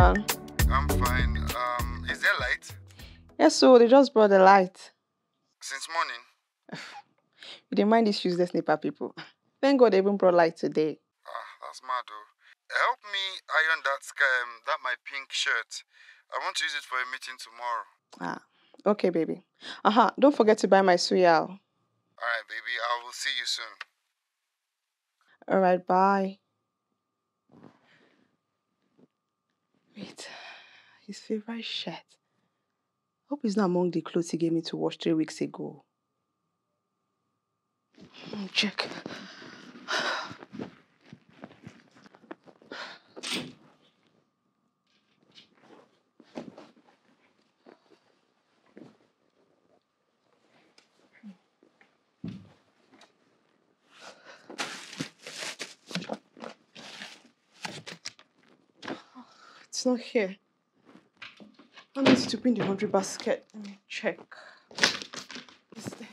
on? I'm fine. Um, is there light? Yes, so they just brought the light. Since morning? You didn't mind these useless NEPA people. Thank God they even brought light today. Ah, that's mad though. Help me iron that sky, um, that my pink shirt. I want to use it for a meeting tomorrow. Ah, okay, baby. Uh-huh, don't forget to buy my suya. Alright, baby. I will see you soon. All right, bye. Wait, his favorite shirt. Hope it's not among the clothes he gave me to wash three weeks ago. Check. It's not here. I need to bring the laundry basket. Let me check. It's there.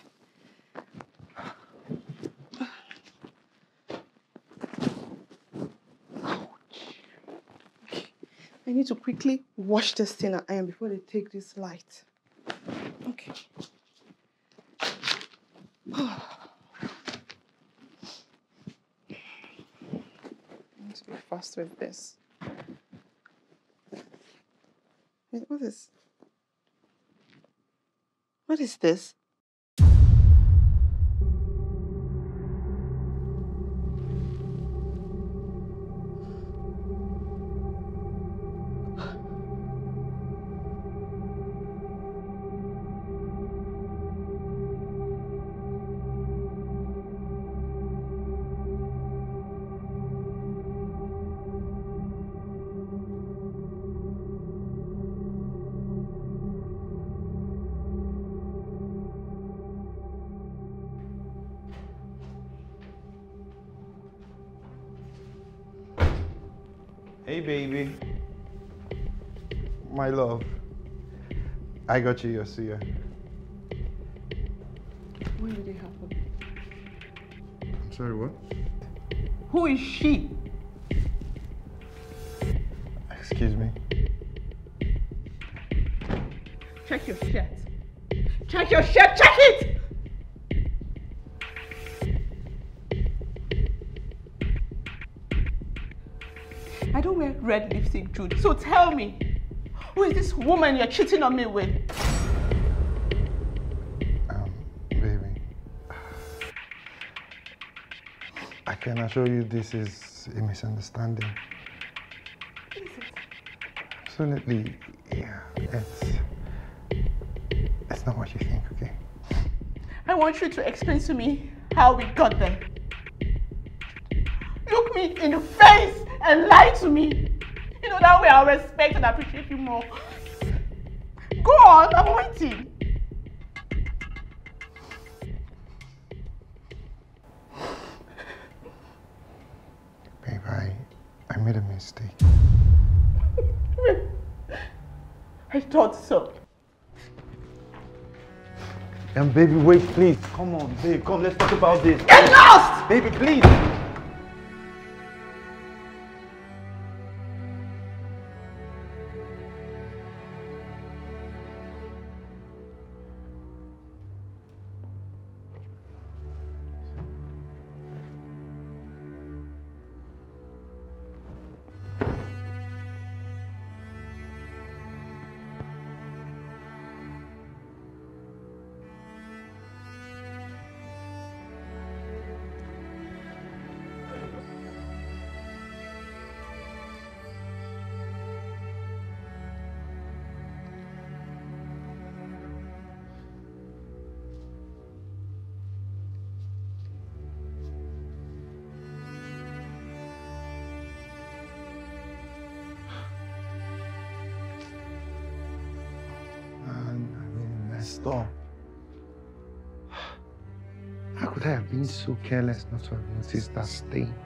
Ouch. Okay. I need to quickly wash this thing and iron before they take this light. Okay. I need to be fast with this. Wait, what is? What is this? I got you your suya. When did it happen? I'm sorry, what? Who is she? Excuse me. Check your shirt. Check your shirt. Check it. I don't wear red lipstick, Jude. So tell me, who is this woman you're cheating on me with? Um, baby. I can assure you this is a misunderstanding. Is it? Absolutely. Yeah, it's. It's not what you think, okay? I want you to explain to me how we got there. Look me in the face and lie to me. You know, that way I'll respect and appreciate you more. Go on, I'm waiting. Babe, I. I made a mistake. I thought so. And baby, wait, please. Come on, babe. Come, let's talk about this. Get lost! Baby, please. Could I have been so careless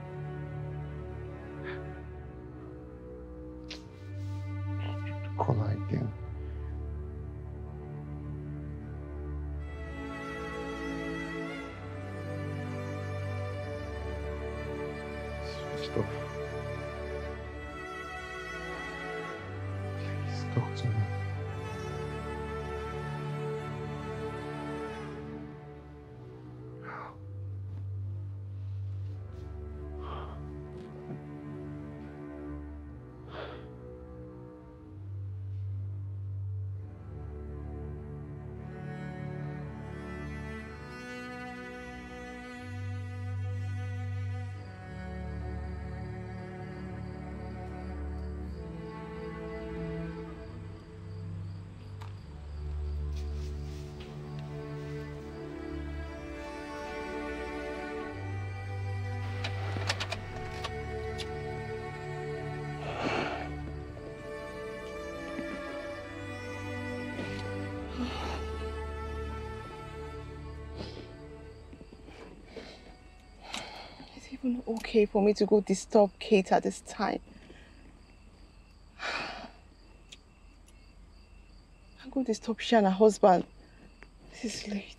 okay for me to go disturb Kate at this time? I go disturb she and her husband. This is late.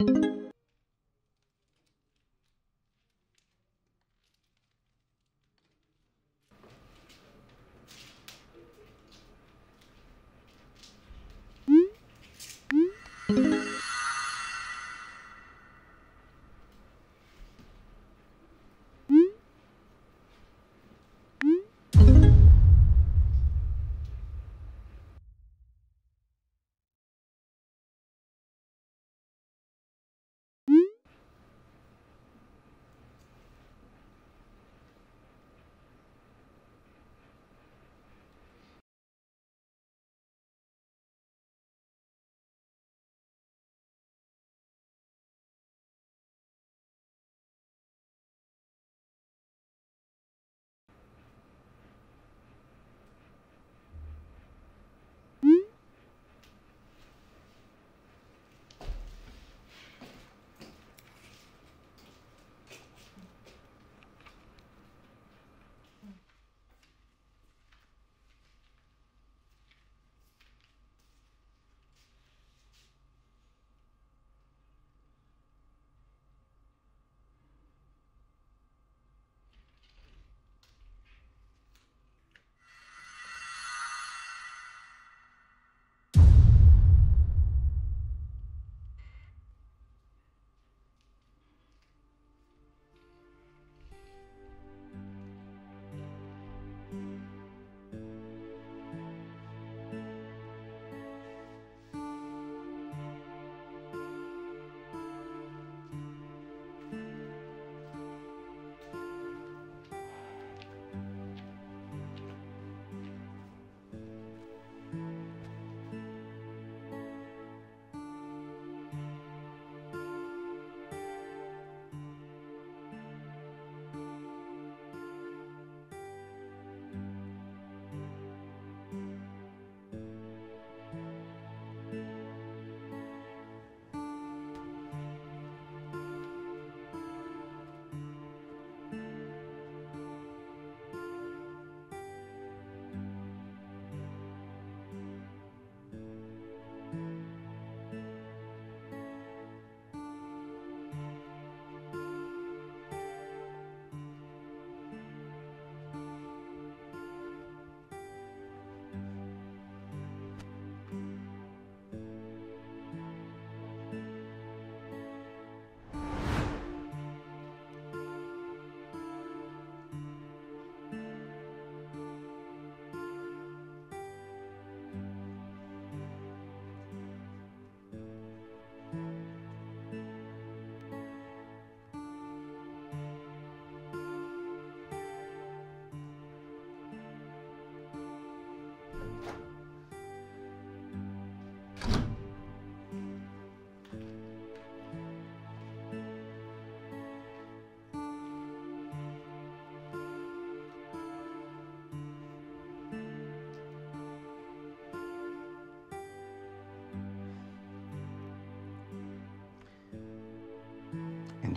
thank you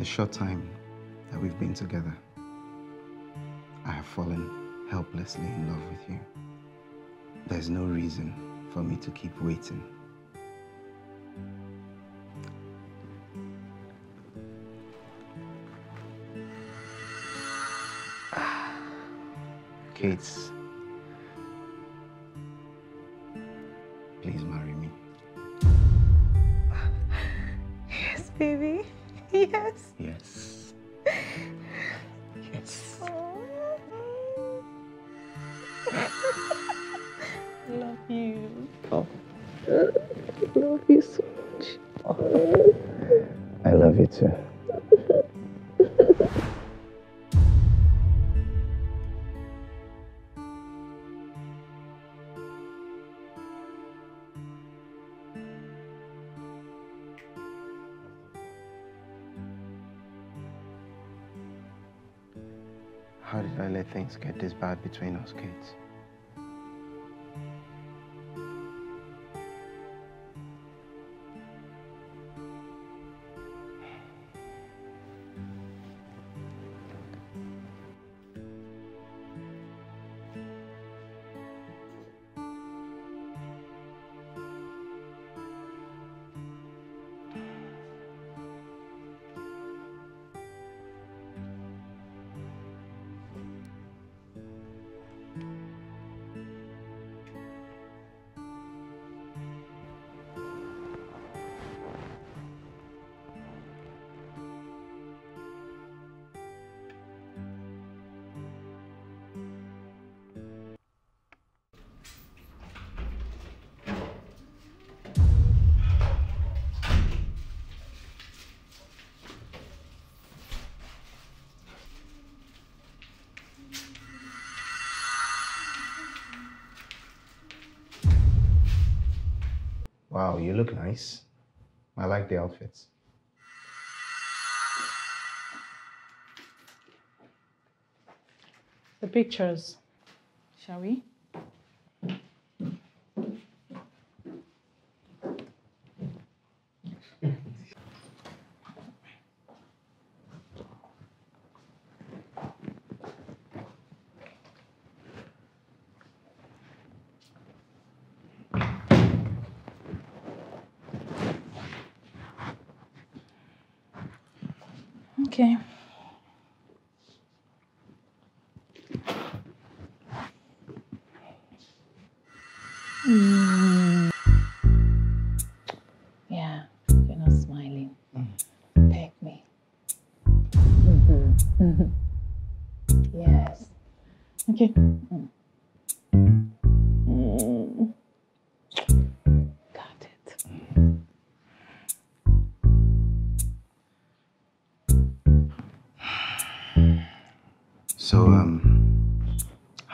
the short time that we've been together, I have fallen helplessly in love with you. There's no reason for me to keep waiting. Kate, bad between us, kids? Nice. I like the outfits. The pictures. Shall we?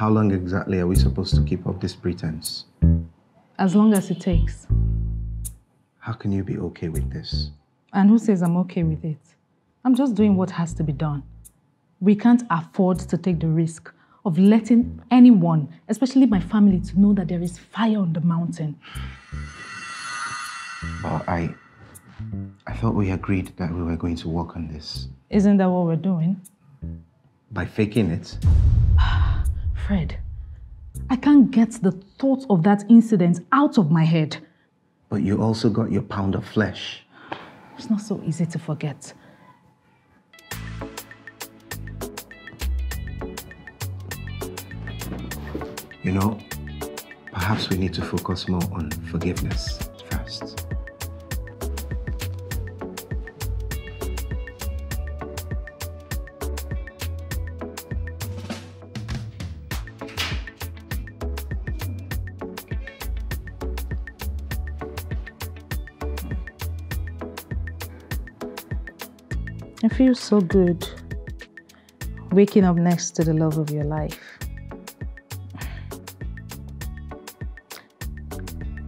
How long exactly are we supposed to keep up this pretense? As long as it takes. How can you be okay with this? And who says I'm okay with it? I'm just doing what has to be done. We can't afford to take the risk of letting anyone, especially my family, to know that there is fire on the mountain. But I, I thought we agreed that we were going to work on this Isn't that what we're doing? by faking it. Fred, I can't get the thought of that incident out of my head. But you also got your pound of flesh. It's not so easy to forget. You know, perhaps we need to focus more on forgiveness feels so good waking up next to the love of your life.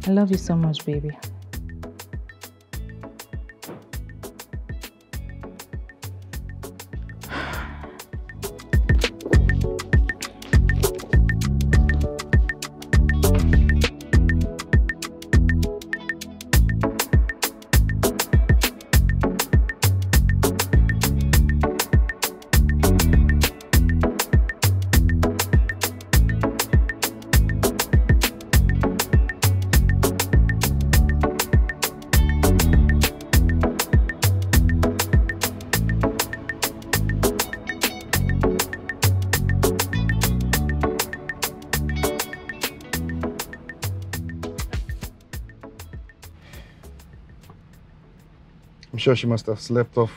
I love you so much, baby. I'm sure she must have slept off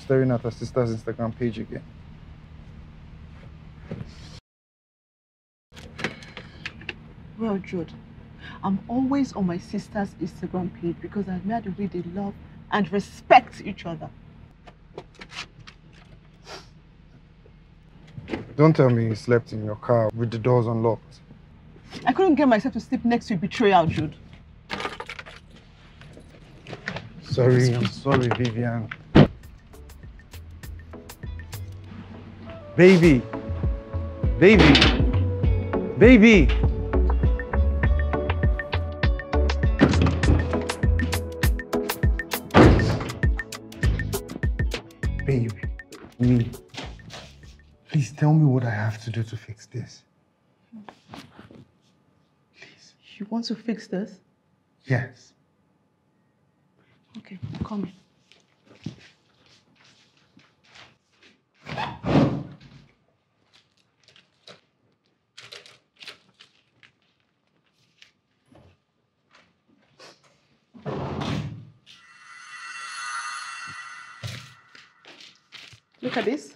staring at her sister's Instagram page again. Well, Jude, I'm always on my sister's Instagram page because I admire the way they love and respect each other. Don't tell me you slept in your car with the doors unlocked. I couldn't get myself to sleep next to a betrayal, Jude. Sorry, I'm sorry, Vivian. Baby. Baby. Baby. Baby. Me. Please tell me what I have to do to fix this. Please. You want to fix this? Yes. Okay, come in. Look at this.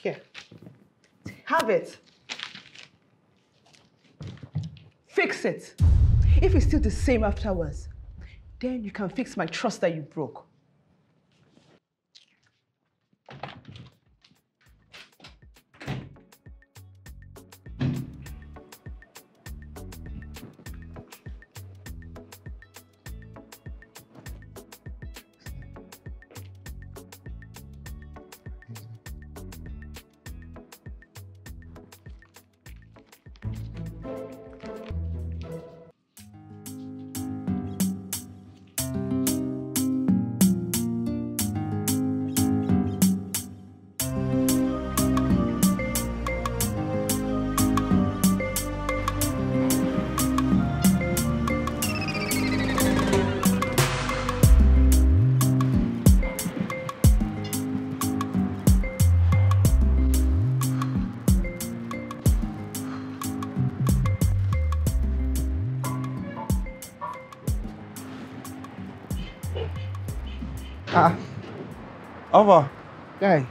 Here. Have it. Fix it. If it's still the same afterwards, then you can fix my trust that you broke. Ah, Alva, guy,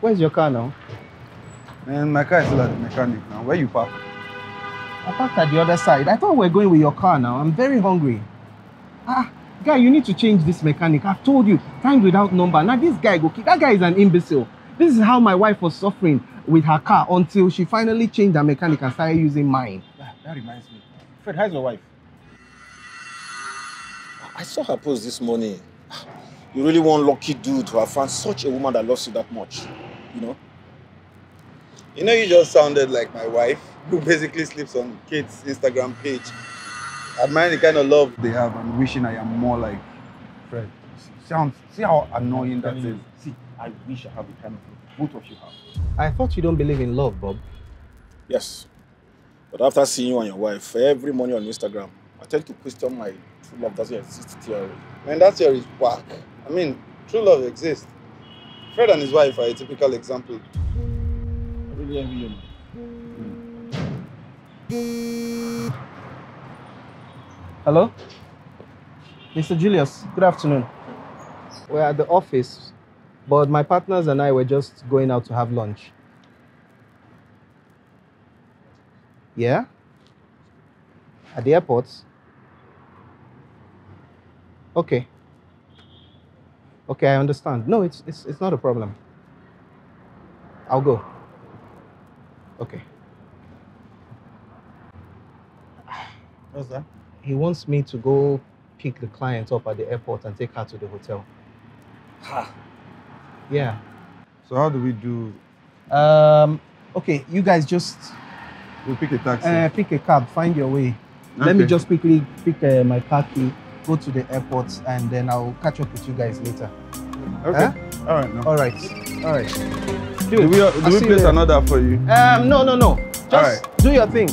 where's your car now? man, my car is still at the mechanic now. Where you park? I parked at the other side. I thought we were going with your car now. I'm very hungry. Ah, guy, you need to change this mechanic. I've told you, time without number. Now this guy go. That guy is an imbecile. This is how my wife was suffering with her car until she finally changed her mechanic and started using mine. That, that reminds me. Fred, how's your wife? I saw her post this morning. You really one lucky dude to have found such a woman that loves you that much. You know? You know, you just sounded like my wife, who basically sleeps on Kate's Instagram page. Admiring the kind of love they have and wishing I am more like Fred. Sounds, see how annoying that Telling is. you, See, I wish I have the kind of love both of you have. I thought you don't believe in love, Bob. Yes. But after seeing you and your wife every morning on Instagram, I tend to question my true love doesn't exist theory. Man, that theory is whack. I mean, true love exists. Fred and his wife are a typical example. I really envy you. man. Hmm. Hello? Mr. Julius, good afternoon. We're at the office, but my partners and I were just going out to have lunch. Yeah? At the airport? Okay. Okay, I understand. No, it's, it's, it's not a problem. I'll go. Okay. What's that? He wants me to go pick the client up at the airport and take her to the hotel. Ha. Yeah. So how do we do? Um. Okay, you guys just We'll pick a taxi. uh, pick a cab, find your way. Okay. Let me just quickly pick uh, my car key, go to the airport, and then I'll catch up with you guys later. okay. Huh? All right. Now. All right. All right. Do we, do I'll we place another for you? Um. No. No. No. Just All right. do your thing.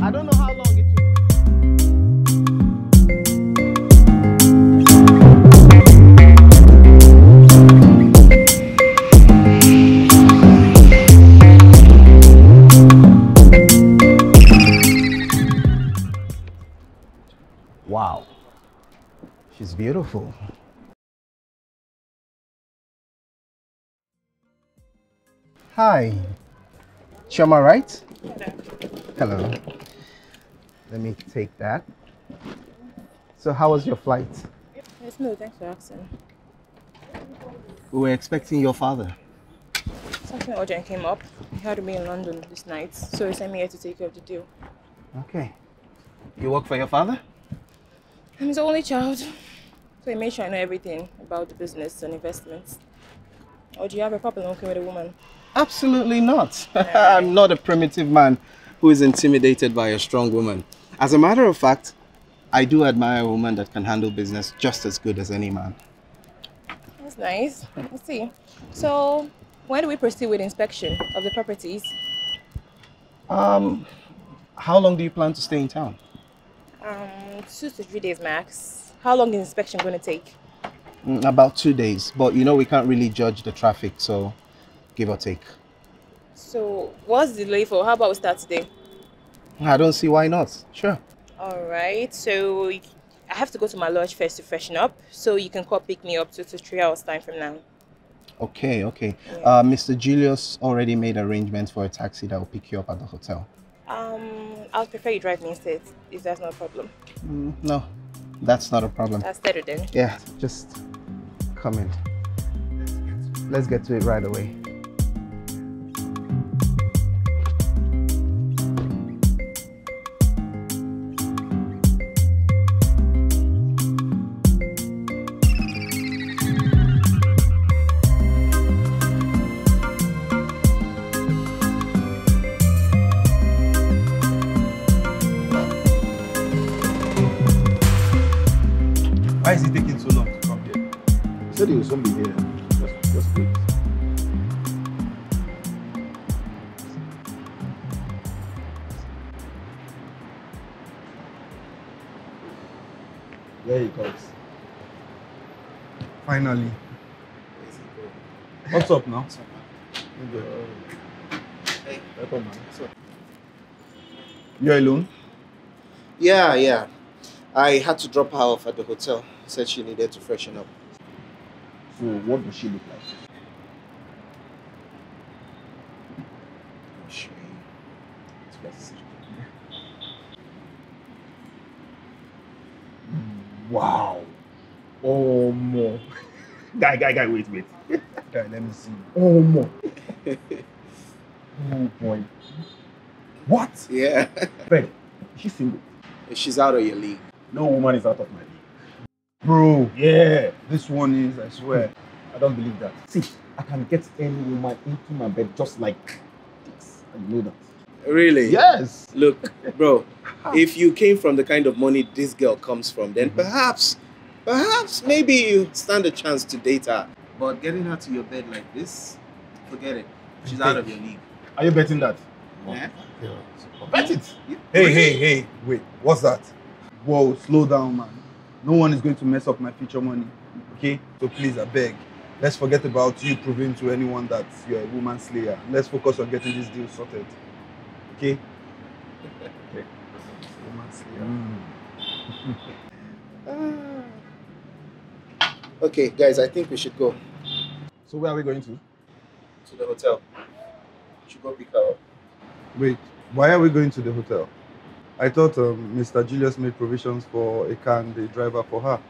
I don't know Beautiful. Hi. Shoma, right? Hello. Let me take that. So, how was your flight? It's no, thanks for asking. We were expecting your father. Something urgent came up. He had to be in London this night, so he sent me here to take care of the deal. Okay. You work for your father? I'm his only child, so he made sure I know everything about the business and investments. Or do you have a problem working with a woman? Absolutely not. I'm not a primitive man who is intimidated by a strong woman. As a matter of fact, I do admire a woman that can handle business just as good as any man. That's nice. Let's see. So, when do we proceed with inspection of the properties? Um, how long do you plan to stay in town? Um, two to three days max. How long is inspection going to take? Mm, about two days, but you know we can't really judge the traffic, so give or take. So, what's the delay for? How about we start today? I don't see why not. Sure. All right. So, I have to go to my lodge first to freshen up, so you can call pick me up two to three hours time from now. Okay, okay. Uh, Mr. Julius already made arrangements for a taxi that will pick you up at the hotel. Um, I'll prefer you drive me instead, if that's not a problem. Mm, no, that's not a problem. That's better then. Yeah, just come in. Let's get to it right away. Hey. You're alone? Yeah, yeah. I had to drop her off at the hotel. Said she needed to freshen up. So, what does she look like? She- This place is- Wow. Oh, more. guy, guy, guy, wait, wait. Guy, let me see. Oh, more. oh, boy. What? Yeah. Fred, she's single. She's out of your league. No woman is out of my league. Bro, Yeah. this one is, I swear. I don't believe that. See, I can get any woman into my bed just like this. I know that. Really? Yes. Look, bro, if you came from the kind of money this girl comes from, then mm-hmm. perhaps, perhaps, maybe you stand a chance to date her. But getting her to your bed like this, forget it. She's out of your league. Are you betting that? Yeah. Bet it. Hey, hey, hey, wait, what's that? Whoa, slow down, man. No one is going to mess up my future money, okay? So please, I beg, let's forget about you proving to anyone that you're a woman slayer. Let's focus on getting this deal sorted, okay? okay. Woman slayer. Okay, guys, I think we should go So where are we going to? to the hotel. We should go pick her up. Wait, why are we going to the hotel? I thought um, Mr. Julius made provisions for a car and a driver for her.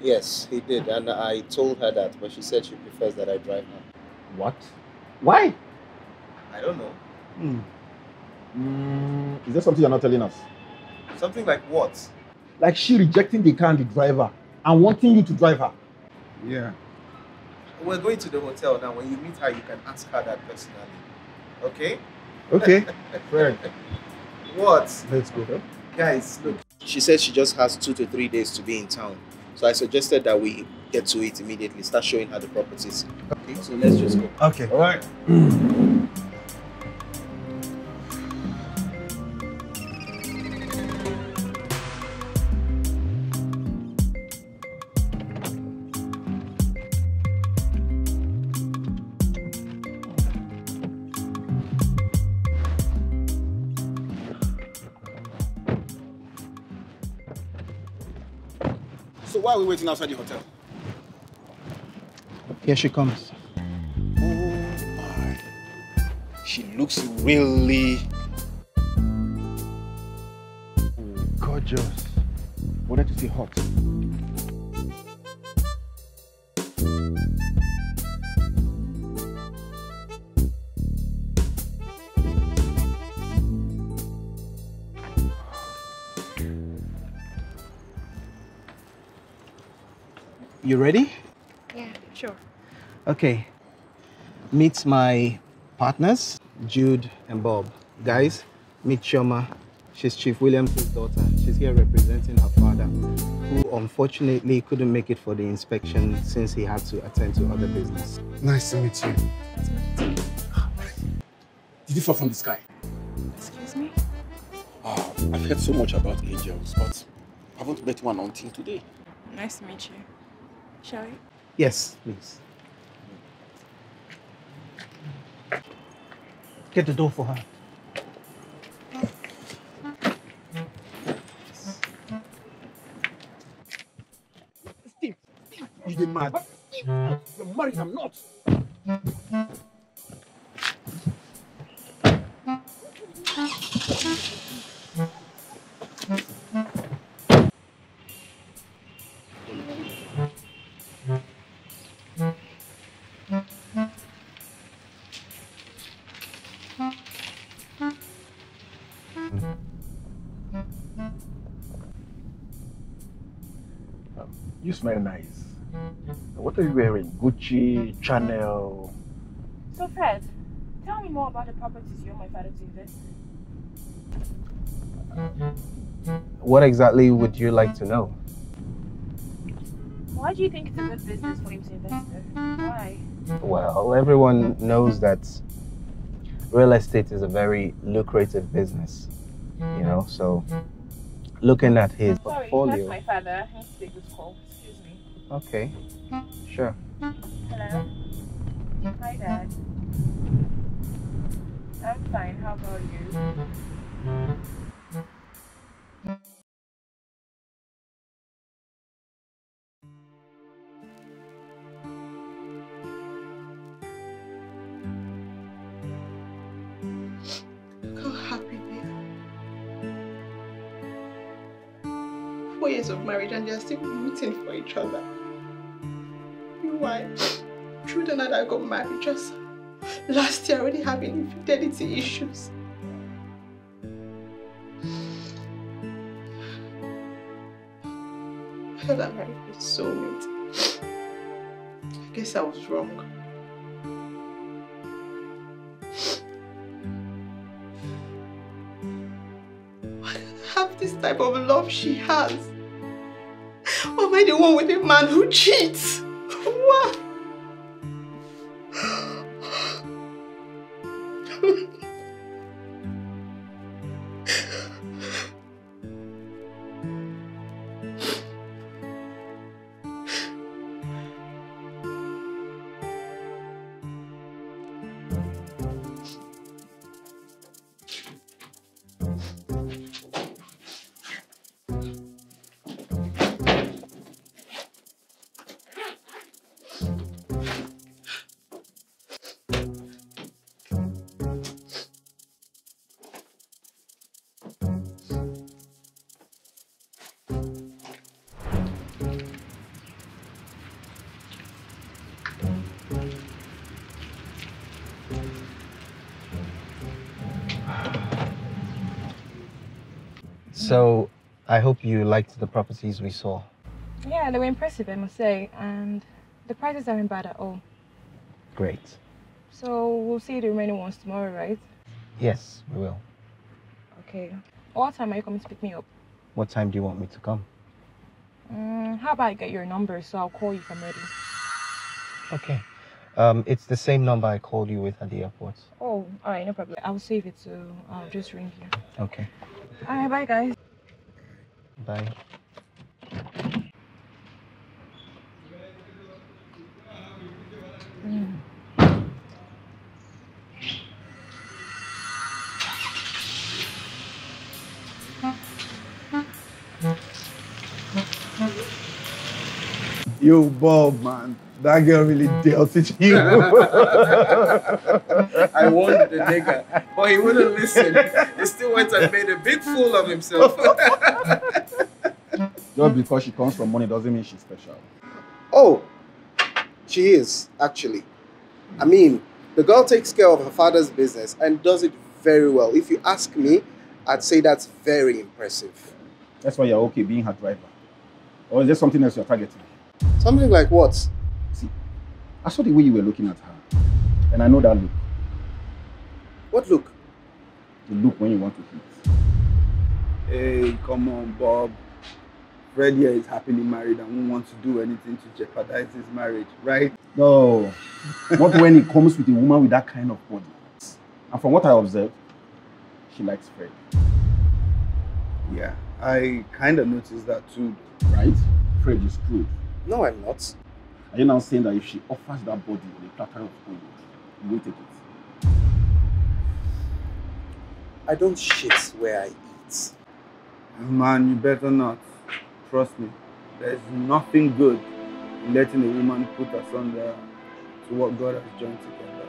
Yes, he did, and I told her that, but she said she prefers that I drive her. What? Why? I don't know. Hmm. Mm, is there something you're not telling us? Something like what? Like she rejecting the car and the driver and wanting you to drive her. Yeah. We're going to the hotel now. When you meet her, you can ask her that personally. Okay? Okay, Fred. What? let's go. Guys, look. She said she just has two to three days to be in town. So I suggested that we get to it immediately, start showing her the properties. Okay, so let's just go. Okay. All right. are we waiting outside the hotel? Here she comes. Oh my. She looks really Gorgeous. Wanted to see hot. You ready? Yeah, sure. Okay. Meet my partners, Jude and Bob. Guys, meet Shoma. She's Chief Williams' daughter. She's here representing her father, who unfortunately couldn't make it for the inspection since he had to attend to other business. Nice to meet you. Did you fall from the sky? Excuse me? Oh, I've heard so much about angels, but I haven't met one until today. Nice to meet you. Shall we? Yes, please. Get the door for her. Steve, Steve, you're mad. Steve, you're married, I'm not. Smell nice. What are you wearing? Gucci, Chanel? So, Fred, tell me more about the properties you want my father to invest in. What exactly would you like to know? Why do you think it's a good business for him to invest in? Why? Well, everyone knows that real estate is a very lucrative business, you know, so looking at his Sorry, that's portfolio. my father. I need to take this call. Okay, sure. Hello? Hi, Dad. I'm fine. How about you? And they're still rooting for each other. Why? Truth and I got married just last year already having infidelity issues. I felt I married my soulmate. I guess I was wrong. have this type of love she has? Am I the one with a man who cheats? So, I hope you liked the properties we saw. Yeah, they were impressive, I must say, and the prices aren't bad at all. Great. So we'll see the remaining ones tomorrow, right? Yes, we will. Okay. What time are you coming to pick me up? What time do you want me to come? Mm, how about I get your number so I'll call you if I'm ready? Okay. Um, it's the same number I called you with at the airport. Oh, all right, no problem. I'll save it so I'll just ring you. Okay. All right, bye, guys. Bye. You Bob, man. That girl really dealt with you. I warned the nigga, but he wouldn't listen. He still went and made a big fool of himself. Just because she comes from money doesn't mean she's special. oh, she is, actually. I mean, the girl takes care of her father's business and does it very well. If you ask me, I'd say that's very impressive. That's why you're okay being her driver. Or is there something else you're targeting? Something like what? See, I saw the way you were looking at her. And I know that look. What look? The look when you want to hit. hey, come on, Bob. Fred here is happily married and won't want to do anything to jeopardize his marriage, right? No. Not when it comes with a woman with that kind of body. And from what I observed, she likes Fred. Yeah, I kind of noticed that too. Right? Fred is screwed. No, I'm not. Are you now saying that if she offers that body on a platter of gold, you won't take it? I don't shit where I eat. Man, you better not. Trust me. There's nothing good in letting a woman put asunder to what God has joined together.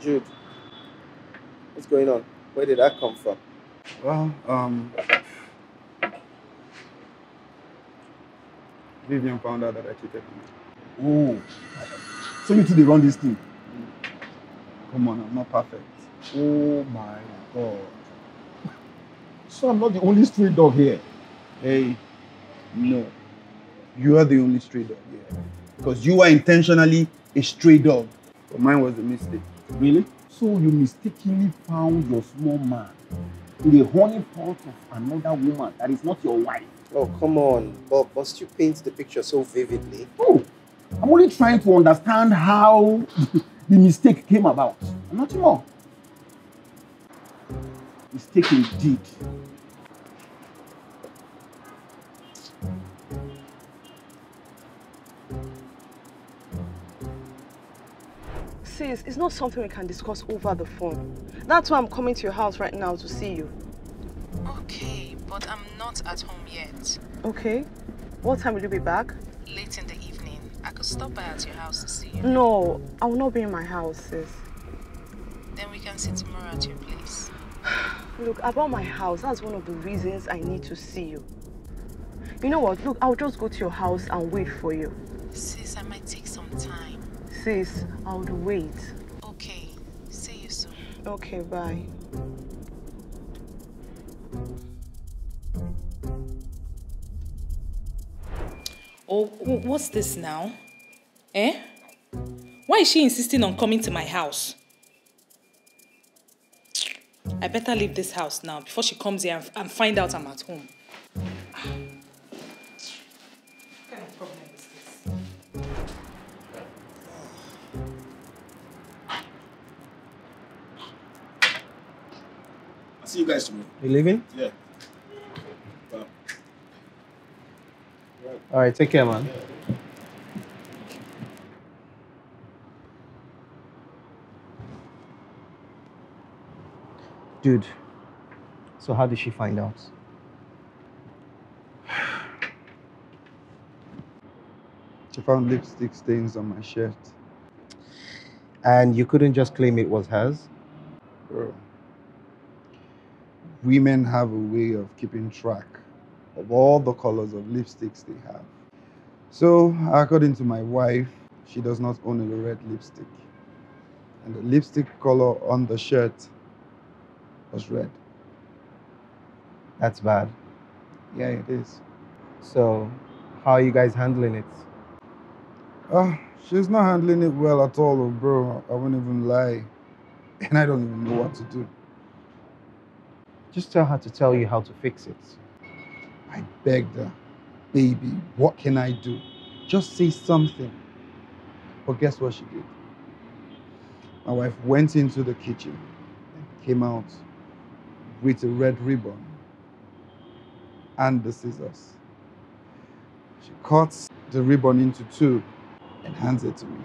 Jude, what's going on? Where did that come from? Well, um, Vivian found out that I cheated on her. Oh. So you two they run this thing? Come on, I'm not perfect. Oh my god. So I'm not the only stray dog here. Hey, no. You are the only stray dog here. Because you are intentionally a stray dog. But mine was a mistake. Really? So you mistakenly found your small man in the honey pot of another woman that is not your wife. Oh, come on, Bob. Must you paint the picture so vividly? Oh, I'm only trying to understand how the mistake came about. Nothing more. Mistake indeed. Sis, it's not something we can discuss over the phone. That's why I'm coming to your house right now to see you. Okay, but I'm not at home yet. Okay? What time will you be back? Late in the evening, I could stop by at your house to see you. No, I will not be in my house, sis. Then we can see tomorrow at your place. Look, about my house, that's one of the reasons I need to see you. You know what? Look, I'll just go to your house and wait for you. Sis, I might take some time. Sis, I would wait. Okay, see you soon. Okay, bye. Oh, what's this now? Eh? Why is she insisting on coming to my house? I better leave this house now before she comes here and, and find out I'm at home. See you guys tomorrow. You leaving? Yeah. Well, All right, take care, man. Dude, so how did she find out? She found lipstick stains on my shirt. And you couldn't just claim it was hers? Bro. Women have a way of keeping track of all the colors of lipsticks they have. So, according to my wife, she does not own a red lipstick. And the lipstick color on the shirt was red. That's bad. Yeah, it is. So, how are you guys handling it? Oh, she's not handling it well at all, oh, bro. I won't even lie. And I don't even know what to do. Just tell her to tell you how to fix it. I begged her, baby, what can I do? Just say something. But guess what she did? My wife went into the kitchen and came out with a red ribbon and the scissors. She cuts the ribbon into two and hands it to me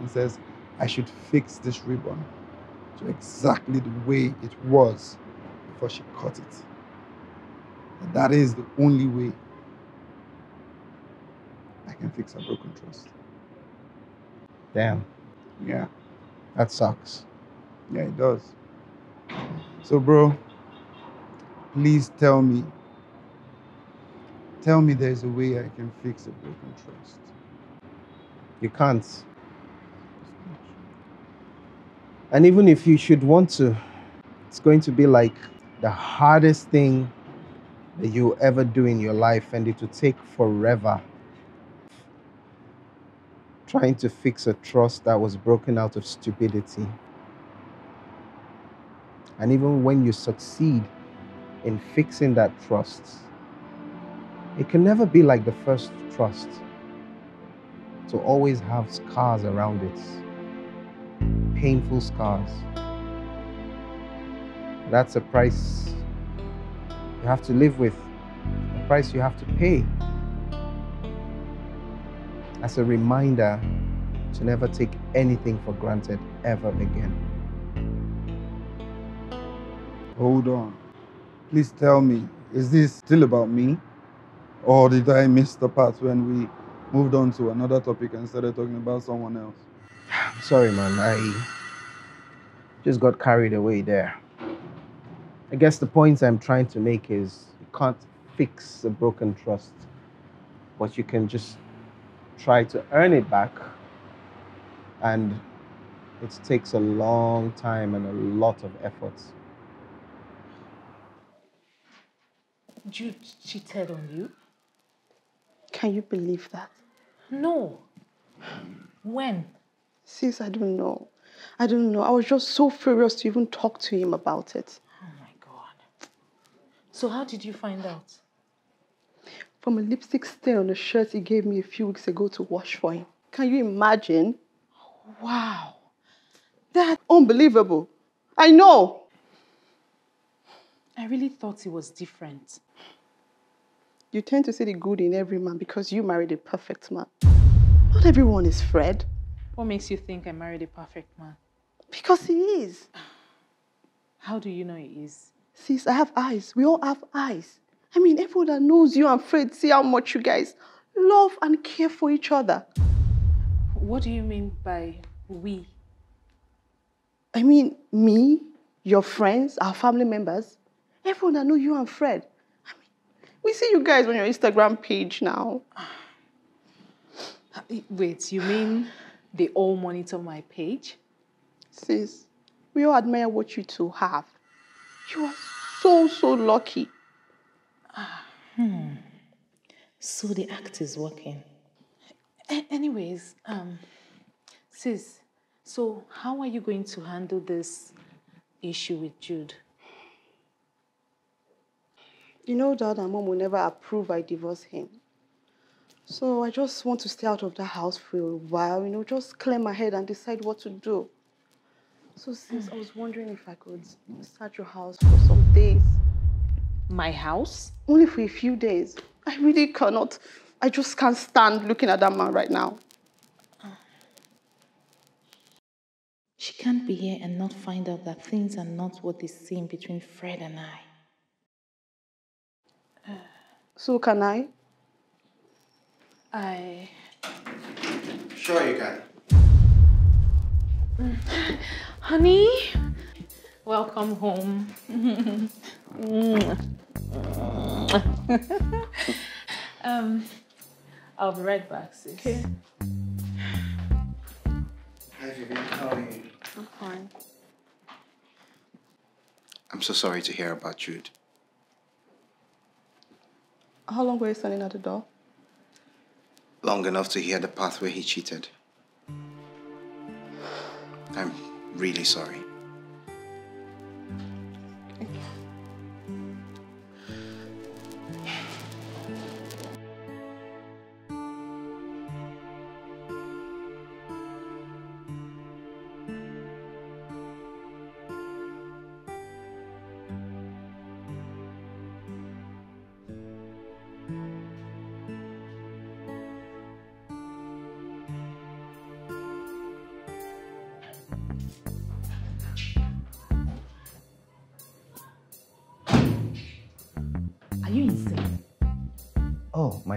and says, I should fix this ribbon to exactly the way it was before she cut it. And that is the only way I can fix a broken trust. Damn, Yeah, that sucks. yeah, it does. So, bro, please tell me. Tell me there's a way I can fix a broken trust. You can't. And even if you should want to, it's going to be like the hardest thing that you'll ever do in your life, and it will take forever trying to fix a trust that was broken out of stupidity. And even when you succeed in fixing that trust, it can never be like the first trust to always have scars around it. Painful scars. That's a price you have to live with, a price you have to pay. As a reminder to never take anything for granted ever again. Hold on. Please tell me, is this still about me? Or did I miss the part when we moved on to another topic and started talking about someone else? Sorry, man. I just got carried away there. I guess the point I'm trying to make is you can't fix a broken trust, but you can just try to earn it back. And it takes a long time and a lot of effort. Jude cheated on you? Can you believe that? No. When? Sis, I don't know. I don't know. I was just so furious to even talk to him about it. So how did you find out? From a lipstick stain on a shirt he gave me a few weeks ago to wash for him. Can you imagine? Wow. That unbelievable. I know. I really thought it was different. You tend to see the good in every man because you married a perfect man. Not everyone is Fred. What makes you think I married a perfect man? Because he is. How do you know he is? Sis, I have eyes. We all have eyes. I mean, everyone that knows you and Fred see how much you guys love and care for each other. What do you mean by we? I mean, me, your friends, our family members, everyone that know you and Fred. I mean, we see you guys on your Instagram page now. Wait, you mean they all monitor my page? Sis, we all admire what you two have. You are so, so lucky. Hmm. So the act is working. A- anyways, um, sis, so how are you going to handle this issue with Jude? You know, Dad and Mom will never approve I divorce him. So I just want to stay out of the house for a while, you know, just clear my head and decide what to do. So, sis, I was wondering if I could start your house for some days. My house? Only for a few days. I really cannot. I just can't stand looking at that man right now. She can't be here and not find out that things are not what they seem between Fred and I. So can I? I. Sure, you can. Honey, welcome home. um, I'll be right back, sis. Okay. Hi, Vivian. How are you? I'm fine. I'm so sorry to hear about Jude. How long were you standing at the door? Long enough to hear the path where he cheated. I'm really sorry.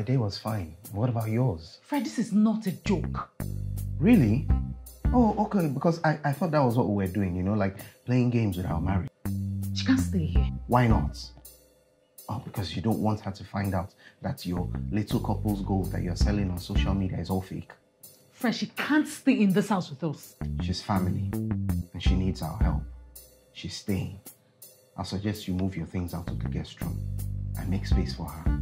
Day was fine. What about yours? Fred, this is not a joke. Really? Oh, okay, because I, I thought that was what we were doing, you know, like playing games with our marriage. She can't stay here. Why not? Oh, because you don't want her to find out that your little couple's gold that you're selling on social media is all fake. Fred, she can't stay in this house with us. She's family and she needs our help. She's staying. I suggest you move your things out of the guest room and make space for her.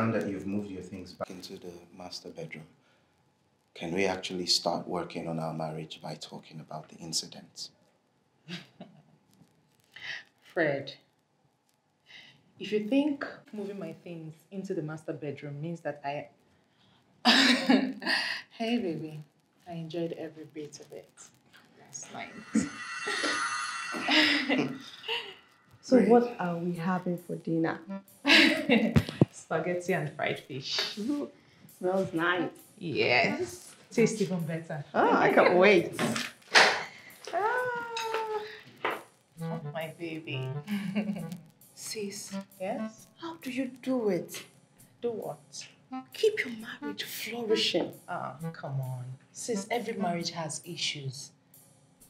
now that you've moved your things back into the master bedroom, can we actually start working on our marriage by talking about the incidents? Fred, if you think moving my things into the master bedroom means that I. hey, baby, I enjoyed every bit of it last night. So what are we having for dinner? Spaghetti and fried fish. Smells nice. Yes. Tastes even better. Oh, I can't wait. Ah, my baby. Sis, Yes? how do you do it? Do what? Keep your marriage flourishing. Ah, come on. Sis, every marriage has issues.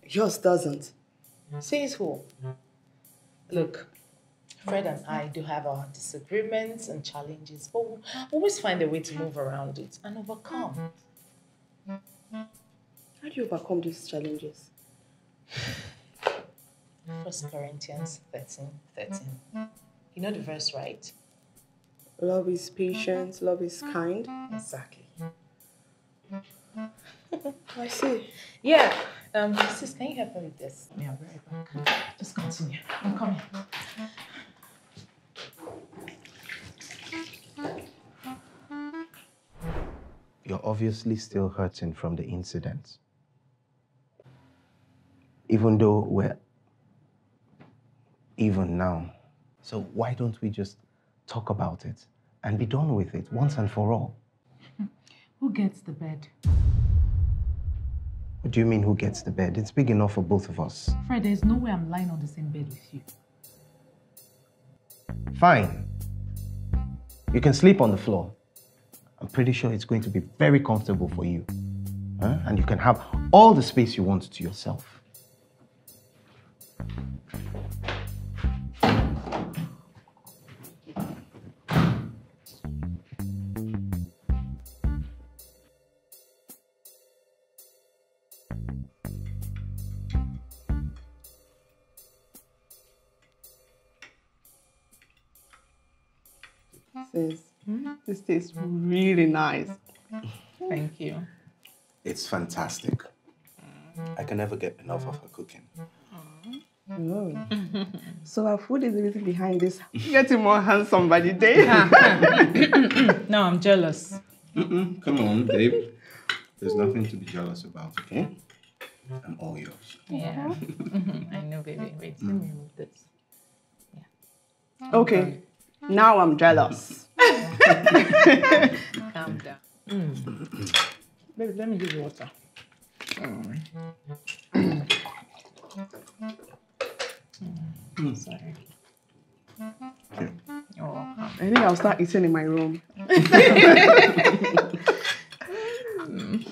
Yours doesn't. Says who? Look, Fred and I do have our disagreements and challenges, but we always find a way to move around it and overcome. How do you overcome these challenges? First Corinthians 13, 13. You know the verse, right? Love is patient, love is kind. Exactly. I see. Yeah. Um, sis, can you help me with this? Yeah, I'll be right back. Just continue. I'm coming. You're obviously still hurting from the incident. Even though we're even now. So why don't we just talk about it and be done with it once and for all? Who gets the bed? What do you mean who gets the bed? It's big enough for both of us. Fred, there's no way I'm lying on the same bed with you. Fine. You can sleep on the floor. I'm pretty sure it's going to be very comfortable for you. Huh? And you can have all the space you want to yourself. This tastes really nice. Thank you. It's fantastic. I can never get enough of her cooking. Oh. so our food is the reason behind this getting more handsome by the day. no, I'm jealous. Mm-mm, come on, babe. There's nothing to be jealous about, okay? I'm all yours. Yeah. I know, baby. Wait, let me mm. move this. okay, now I'm jealous. Calm down. Mm. Baby, let me give you water. Mm, mm Sorry. You're oh, welcome. I think I'll start eating in my room. Mm.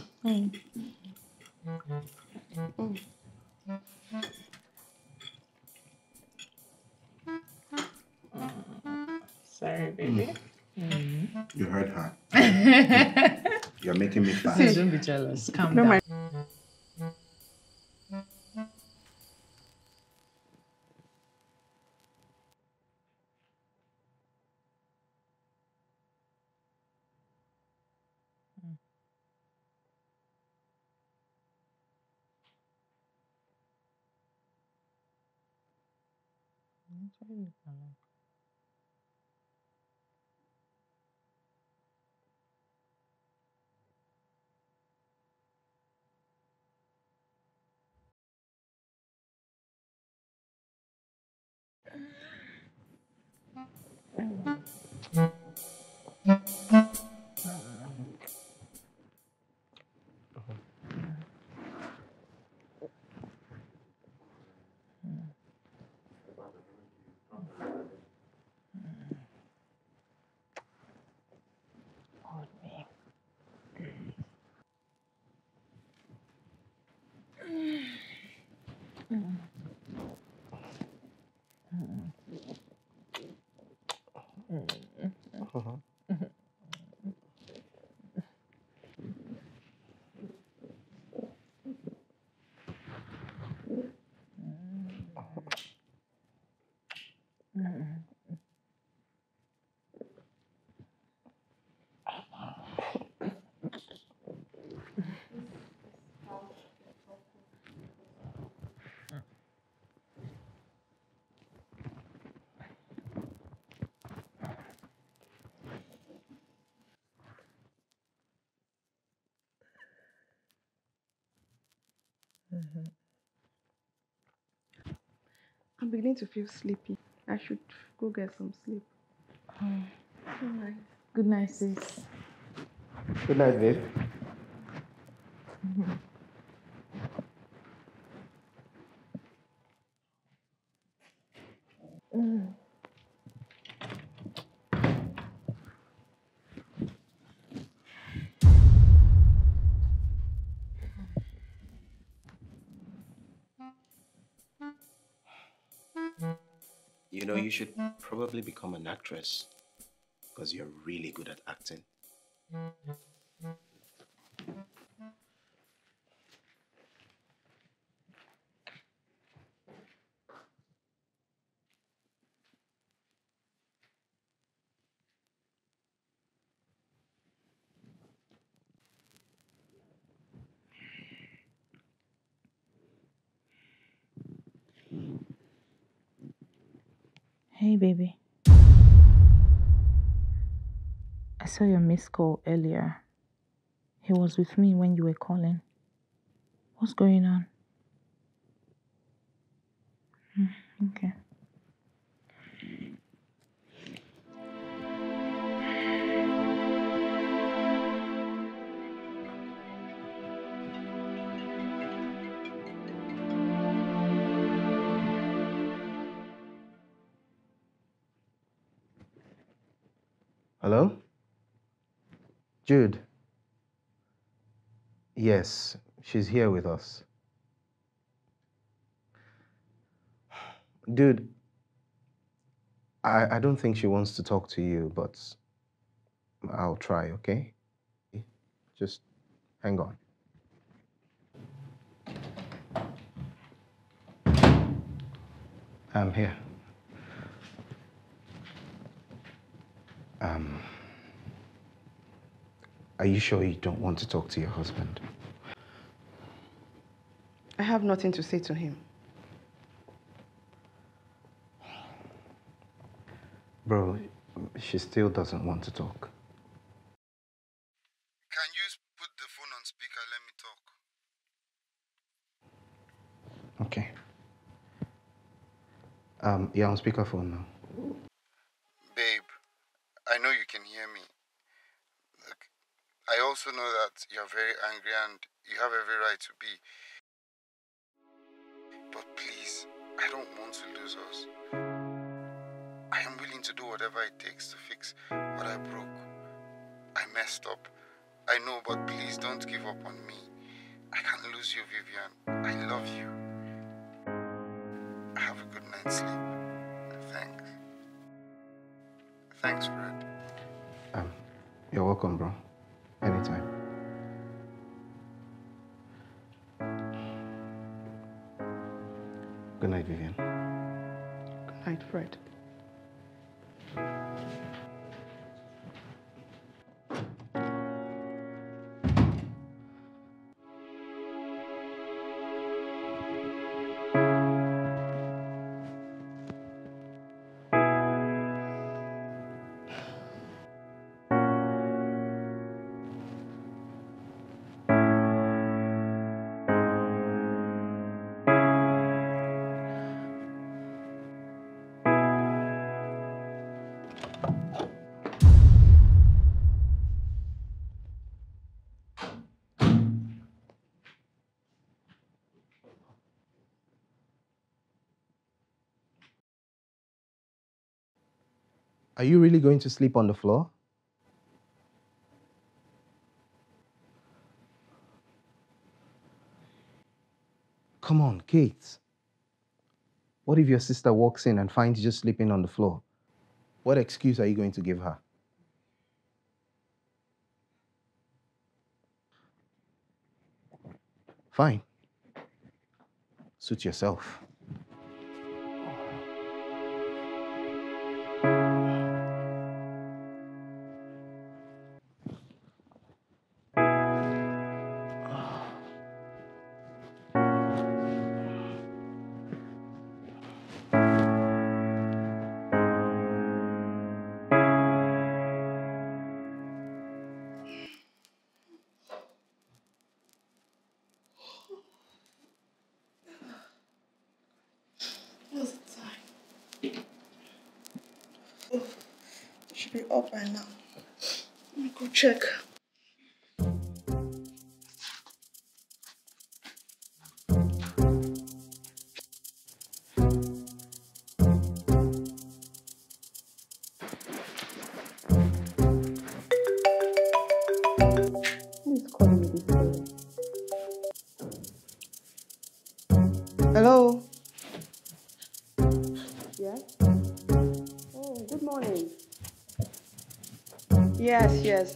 Sorry, baby. Mm-hmm. You heard her. You're making me fast. See, don't be jealous. Calm no, down. Mm. Actually, you can like. Hold me. I'm beginning to feel sleepy. I should go get some sleep. Oh, Good night. good night, sis. Good night, babe. Probably become an actress because you're really good at acting. Missed call earlier. He was with me when you were calling. What's going on? Jude. Yes, she's here with us. Dude, I, I don't think she wants to talk to you, but I'll try, okay? Just hang on. I'm here. Um, are you sure you don't want to talk to your husband? I have nothing to say to him. Bro, she still doesn't want to talk. Can you put the phone on speaker? Let me talk. Okay. Um, you're on speakerphone now. Babe, I know you can hear me. I also know that you're very angry and you have every right to be. But please, I don't want to lose us. I am willing to do whatever it takes to fix what I broke. I messed up. I know, but please don't give up on me. I can't lose you, Vivian. I love you. Have a good night's sleep. Thanks. Thanks, Fred. Um, you're welcome, bro. Anytime. Good night, Vivian. Good night, Fred. Are you really going to sleep on the floor? Come on, Kate. What if your sister walks in and finds you just sleeping on the floor? What excuse are you going to give her? Fine. Suit yourself.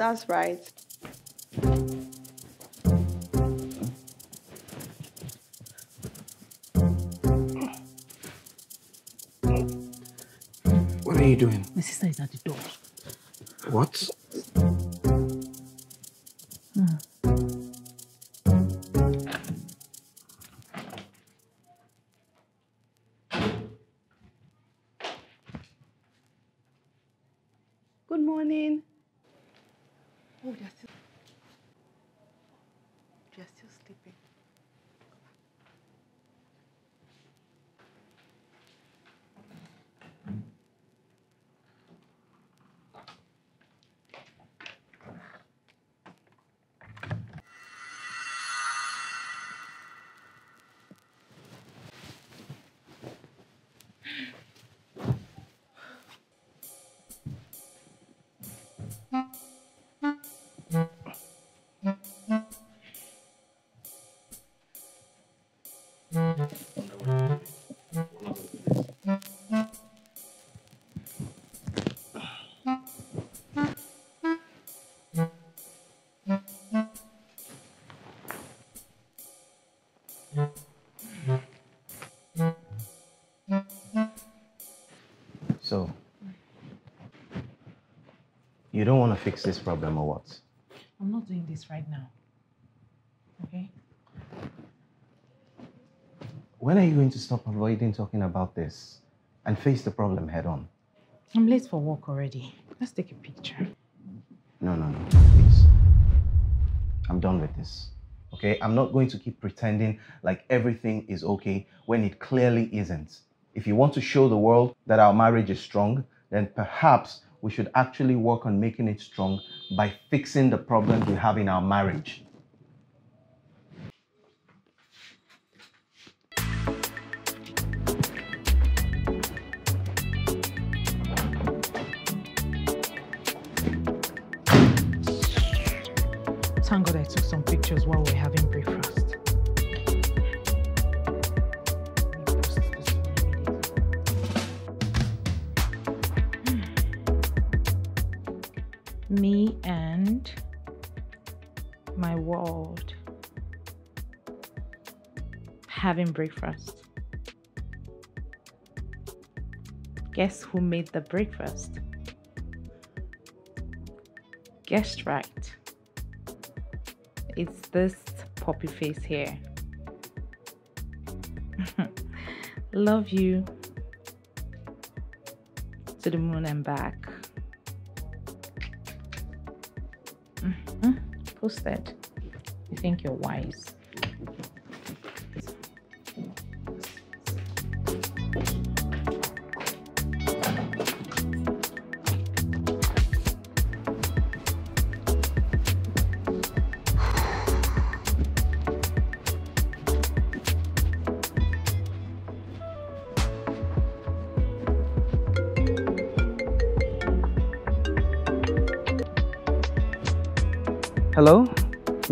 That's right. What are you doing? My sister is at the door. So, you don't want to fix this problem or what? I'm not doing this right now. Okay? When are you going to stop avoiding talking about this and face the problem head on? I'm late for work already. Let's take a picture. No, no, no, please. I'm done with this. Okay? I'm not going to keep pretending like everything is okay when it clearly isn't. If you want to show the world that our marriage is strong, then perhaps we should actually work on making it strong by fixing the problems we have in our marriage. Breakfast. Guess who made the breakfast? Guessed right. It's this poppy face here. Love you to the moon and back. Mhm. Posted. You think you're wise.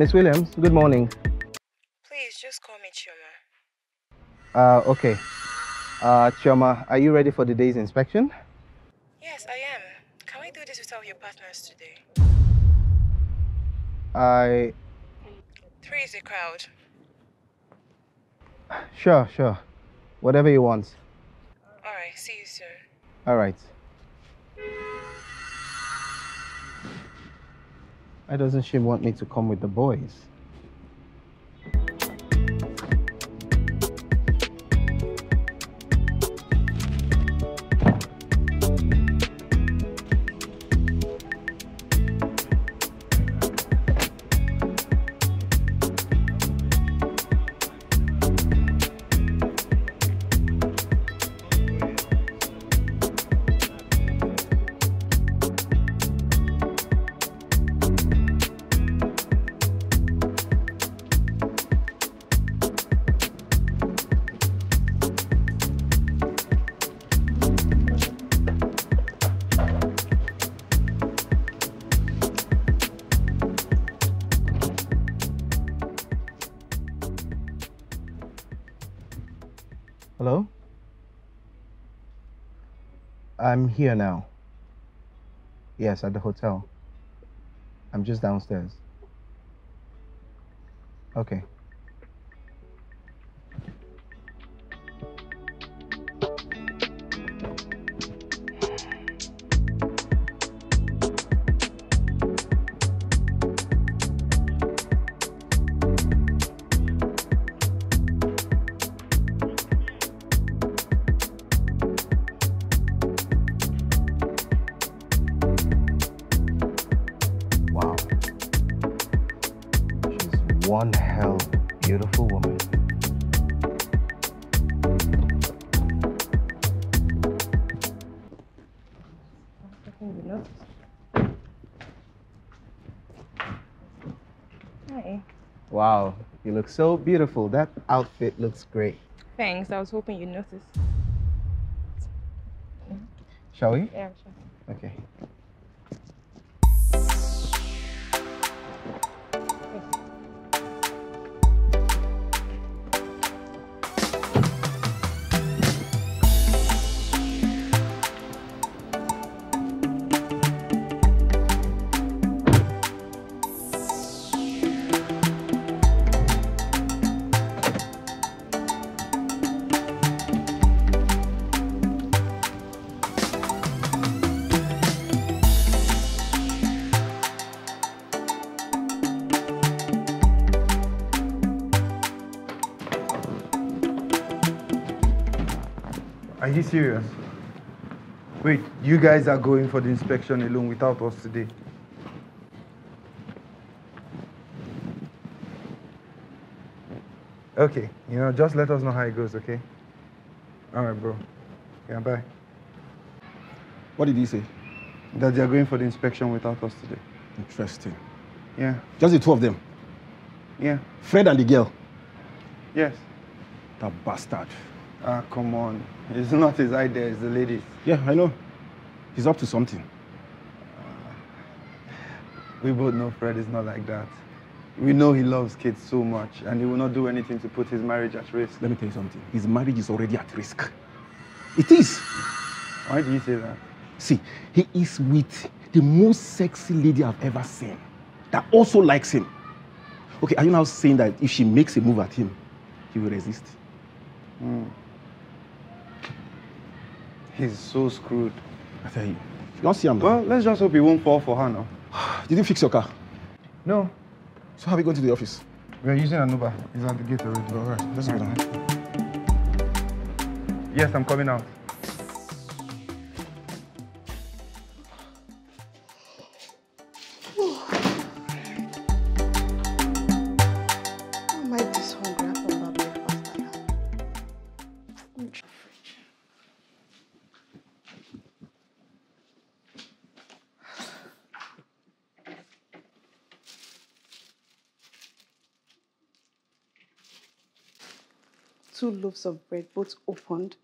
Miss Williams, good morning. Please, just call me Chioma. Uh, okay. Uh, Chioma, are you ready for the day's inspection? Yes, I am. Can we do this without your partners today? I. Three is a crowd. Sure, sure. Whatever you want. Alright, see you soon. All Why doesn't she want me to come with the boys? Hello? I'm here now. Yes, at the hotel. I'm just downstairs. Okay. So beautiful. That outfit looks great. Thanks, I was hoping you'd notice. Shall we? Yeah, sure. Okay. Are serious? Wait, you guys are going for the inspection alone without us today? Okay, you know, just let us know how it goes, okay? All right, bro. Yeah, bye. What did he say? That they're going for the inspection without us today. Interesting. Yeah, Just the two of them. yeah, Fred and the girl. yes. That bastard. Ah, come on. It's not his idea, it's the ladies. Yeah, I know. He's up to something. We both know Fred is not like that. We know he loves kids so much and he will not do anything to put his marriage at risk. Let me tell you something. His marriage is already at risk. It is. Why do you say that? See, he is with the most sexy lady I've ever seen that also likes him. Okay, are you now saying that if she makes a move at him, he will resist? Hmm. He's so screwed. I tell you. You don't see him now. Well, let's just hope he won't fall for her now. Did you fix your car? No, So how are we going to the office? we're using an Uber. He's at the gate already. All right, let's go now. Yes, I'm coming out. Loaves of bread, both opened.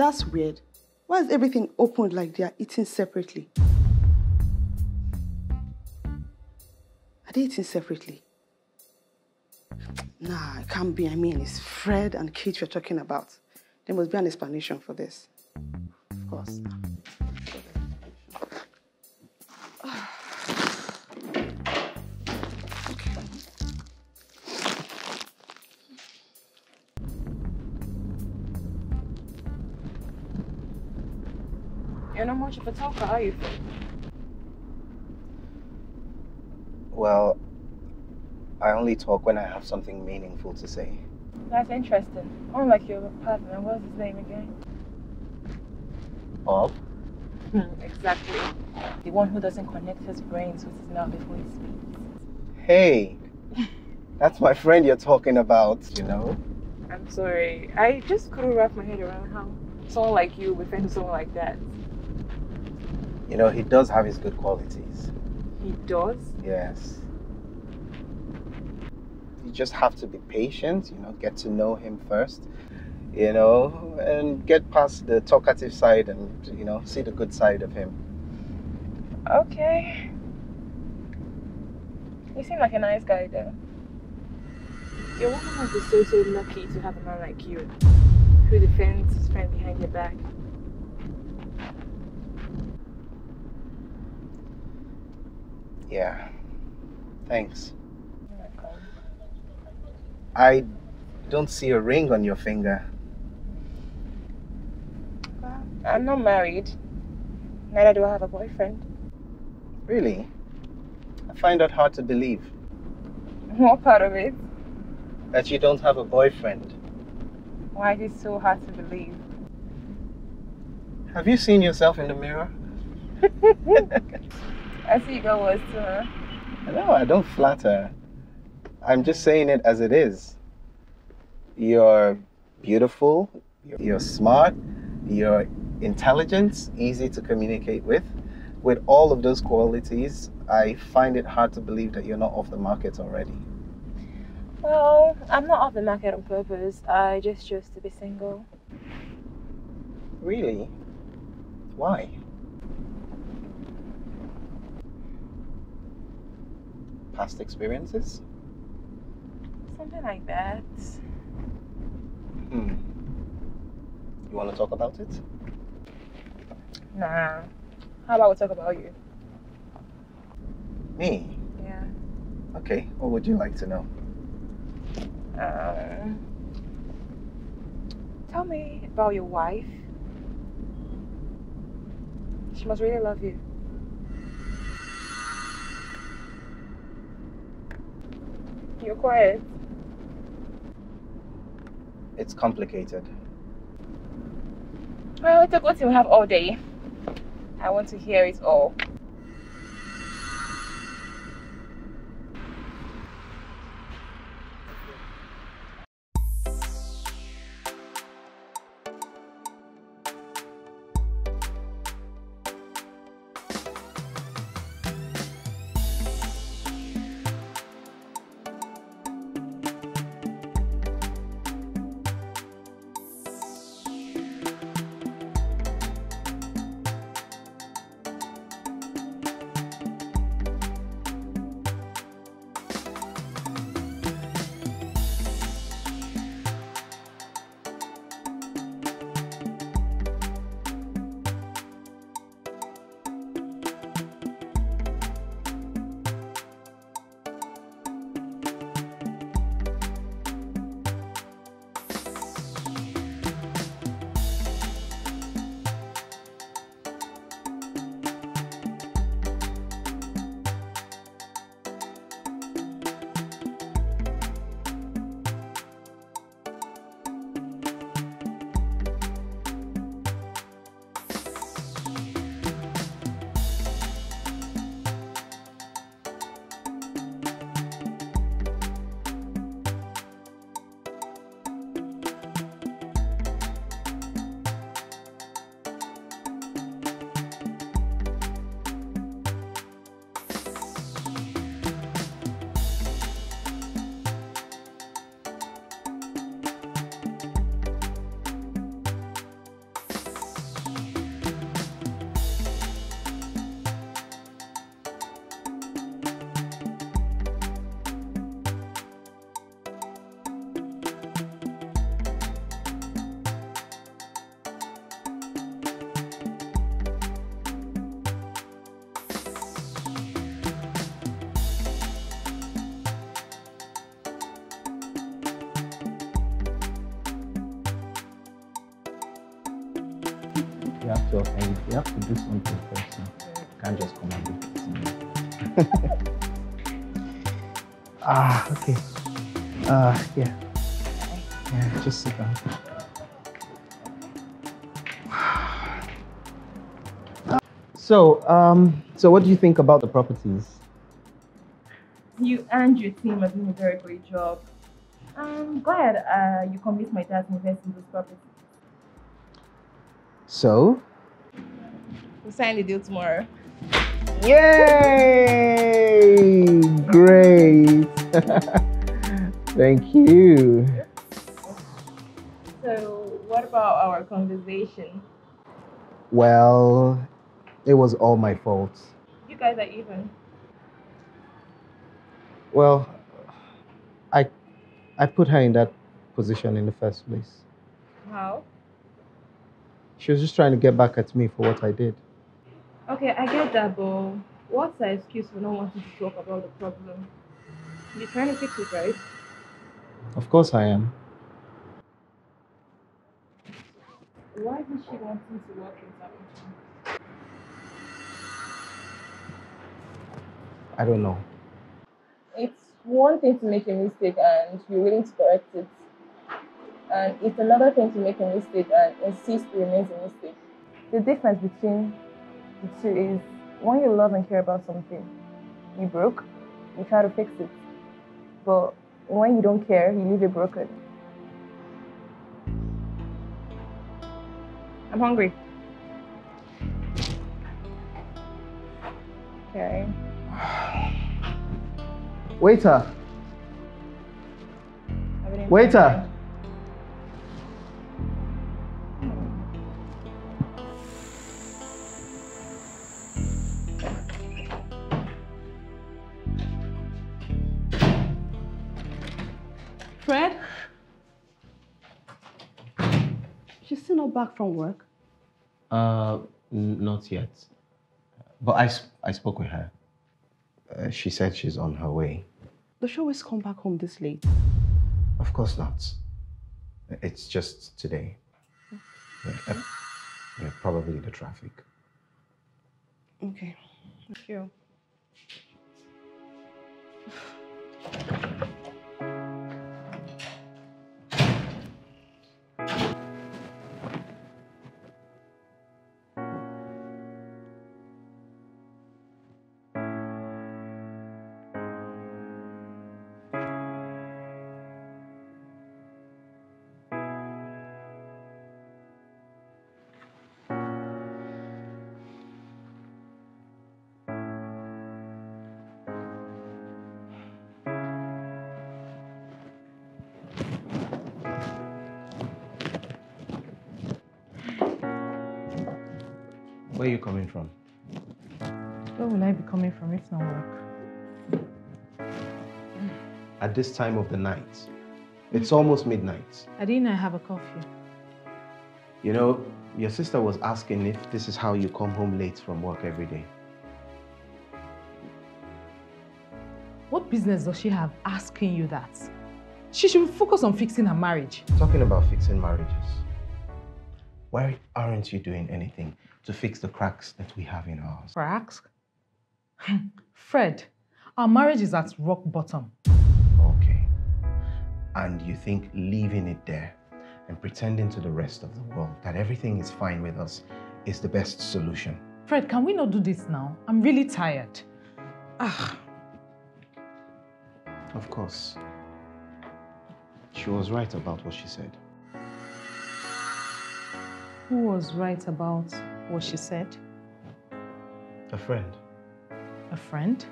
That's weird. Why is everything opened like they are eating separately? Are they eating separately? Nah, it can't be. I mean, it's Fred and Kate we're talking about. There must be an explanation for this. Of course. Much of a talker, are you? Well, I only talk when I have something meaningful to say. That's interesting. Unlike your partner, what's his name again? Bob? Hmm, exactly. The one who doesn't connect his brains with his mouth before he speaks. Hey, that's my friend you're talking about, you know? I'm sorry. I just couldn't wrap my head around how someone like you would friend someone like that. You know, he does have his good qualities. He does? Yes. You just have to be patient, you know, get to know him first, you know, and get past the talkative side and, you know, see the good side of him. Okay. You seem like a nice guy, though. Your woman must be so, so lucky to have a man like you who defends his friend behind your back. Yeah. Thanks. I don't see a ring on your finger. Well, I'm not married. Neither do I have a boyfriend. Really? I find that hard to believe. What part of it? That you don't have a boyfriend. Why is it so hard to believe? Have you seen yourself in the mirror? I see you go worse too, huh? No, I don't flatter. I'm just saying it as it is. You're beautiful, you're smart, you're intelligent, easy to communicate with. With all of those qualities, I find it hard to believe that you're not off the market already. Well, I'm not off the market on purpose. I just chose to be single. Really? Why? Past experiences? Something like that. Hmm. You want to talk about it? Nah. How about we talk about you? Me? Yeah. Okay, what would you like to know? Um, tell me about your wife. She must really love you. You're quiet. It's complicated. Well, it's a good thing we have all day. I want to hear it all. You have to. You have to do something first. You can't just come and do it. ah, okay. Uh, yeah. Yeah, just sit down. So, um, so what do you think about the properties? You and your team are doing a very great job. Um, go ahead. Uh, you convinced my dad to invest in this property. So, The deal tomorrow. Yay! Great. Thank you. So, what about our conversation? Well, it was all my fault. You guys are even. Well, I I put her in that position in the first place. How? She was just trying to get back at me for what I did. Okay, I get that, but what's the excuse for not wanting to talk about the problem? You're trying to fix it, right? Of course I am. Why is she wanting to work in Tappington? I don't know. It's one thing to make a mistake and you're willing to correct it. And it's another thing to make a mistake and insist it remains a mistake. The difference between the two is when you love and care about something, you broke, you try to fix it. But when you don't care, you leave it broken. I'm hungry. Okay. Waiter. Waiter. Back from work. Uh, not yet. But I, sp- I spoke with her. Uh, she said she's on her way. Does she always come back home this late? Of course not. It's just today. Yeah, uh, yeah, probably the traffic. Okay. Thank you. you coming from? Where will I be coming from if not work? At this time of the night. It's almost midnight. I didn't have a coffee. You know, your sister was asking if this is how you come home late from work every day. What business does she have asking you that? She should focus on fixing her marriage. Talking about fixing marriages. Why aren't you doing anything to fix the cracks that we have in ours? Cracks? Fred, our marriage is at rock bottom. Okay. And you think leaving it there and pretending to the rest of the world that everything is fine with us is the best solution? Fred, can we not do this now? I'm really tired. Ah, Of course. She was right about what she said. Who was right about what she said? A friend. A friend?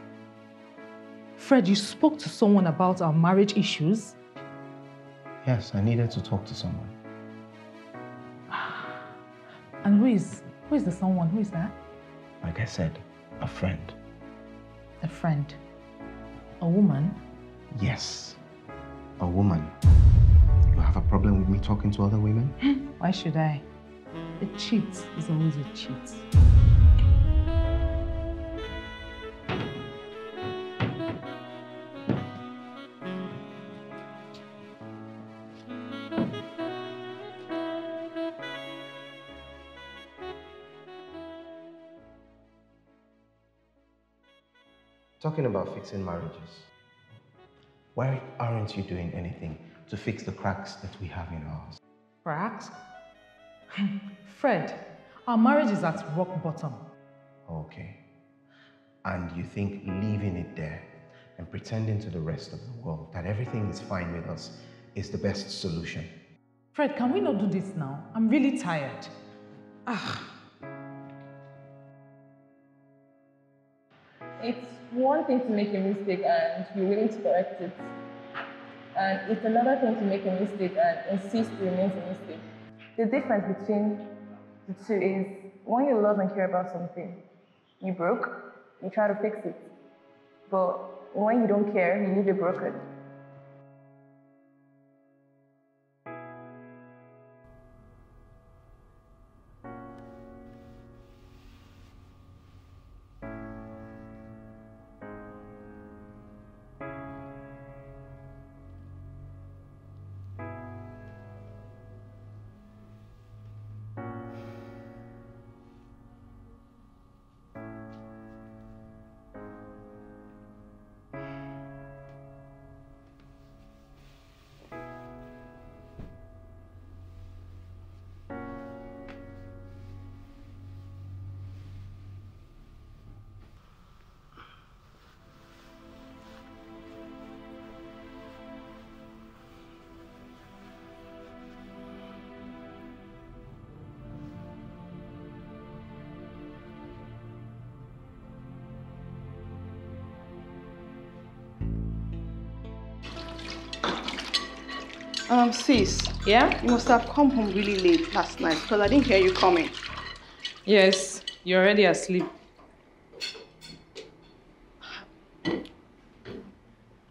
Fred, you spoke to someone about our marriage issues? Yes, I needed to talk to someone. And who is who is the someone? Who is that? Like I said, a friend. A friend. A woman? Yes, a woman. You have a problem with me talking to other women? Why should I? a cheat is always a cheat. Talking about fixing marriages, why aren't you doing anything to fix the cracks that we have in ours? Cracks? Fred, our marriage is at rock bottom. Okay. And you think leaving it there and pretending to the rest of the world that everything is fine with us is the best solution? Fred, can we not do this now? I'm really tired. Ah. It's one thing to make a mistake and you're willing to correct it. And it's another thing to make a mistake and insist it remains a mistake. The difference between the two is when you love and care about something, you broke, you try to fix it. But when you don't care, you leave it broken. Um, sis. Yeah? You must have come home really late last night because I didn't hear you coming. Yes, you're already asleep.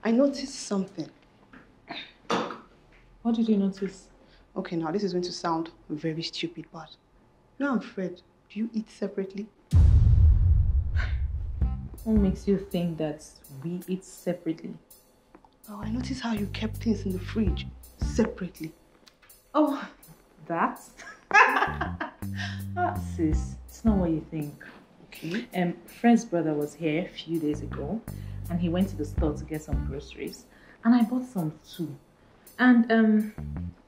I noticed something. What did you notice? Okay, now this is going to sound very stupid, but you know, I'm afraid. Do you eat separately? What makes you think that we eat separately? Oh, I noticed how you kept things in the fridge separately. Oh, that? ah, sis, it's not what you think. Okay. Um, Fred's brother was here a few days ago, and he went to the store to get some groceries, and I bought some too. And um,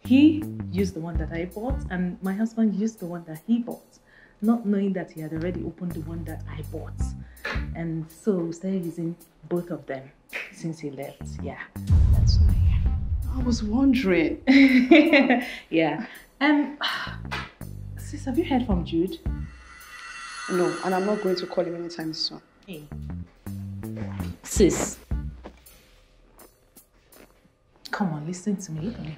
he used the one that I bought, and my husband used the one that he bought, not knowing that he had already opened the one that I bought. And so we started using both of them since he left. Yeah, that's why. I was wondering. yeah. Um, sis, have you heard from Jude? No, and I'm not going to call him anytime soon. Hey. Sis. Come on, listen to me. Look at me.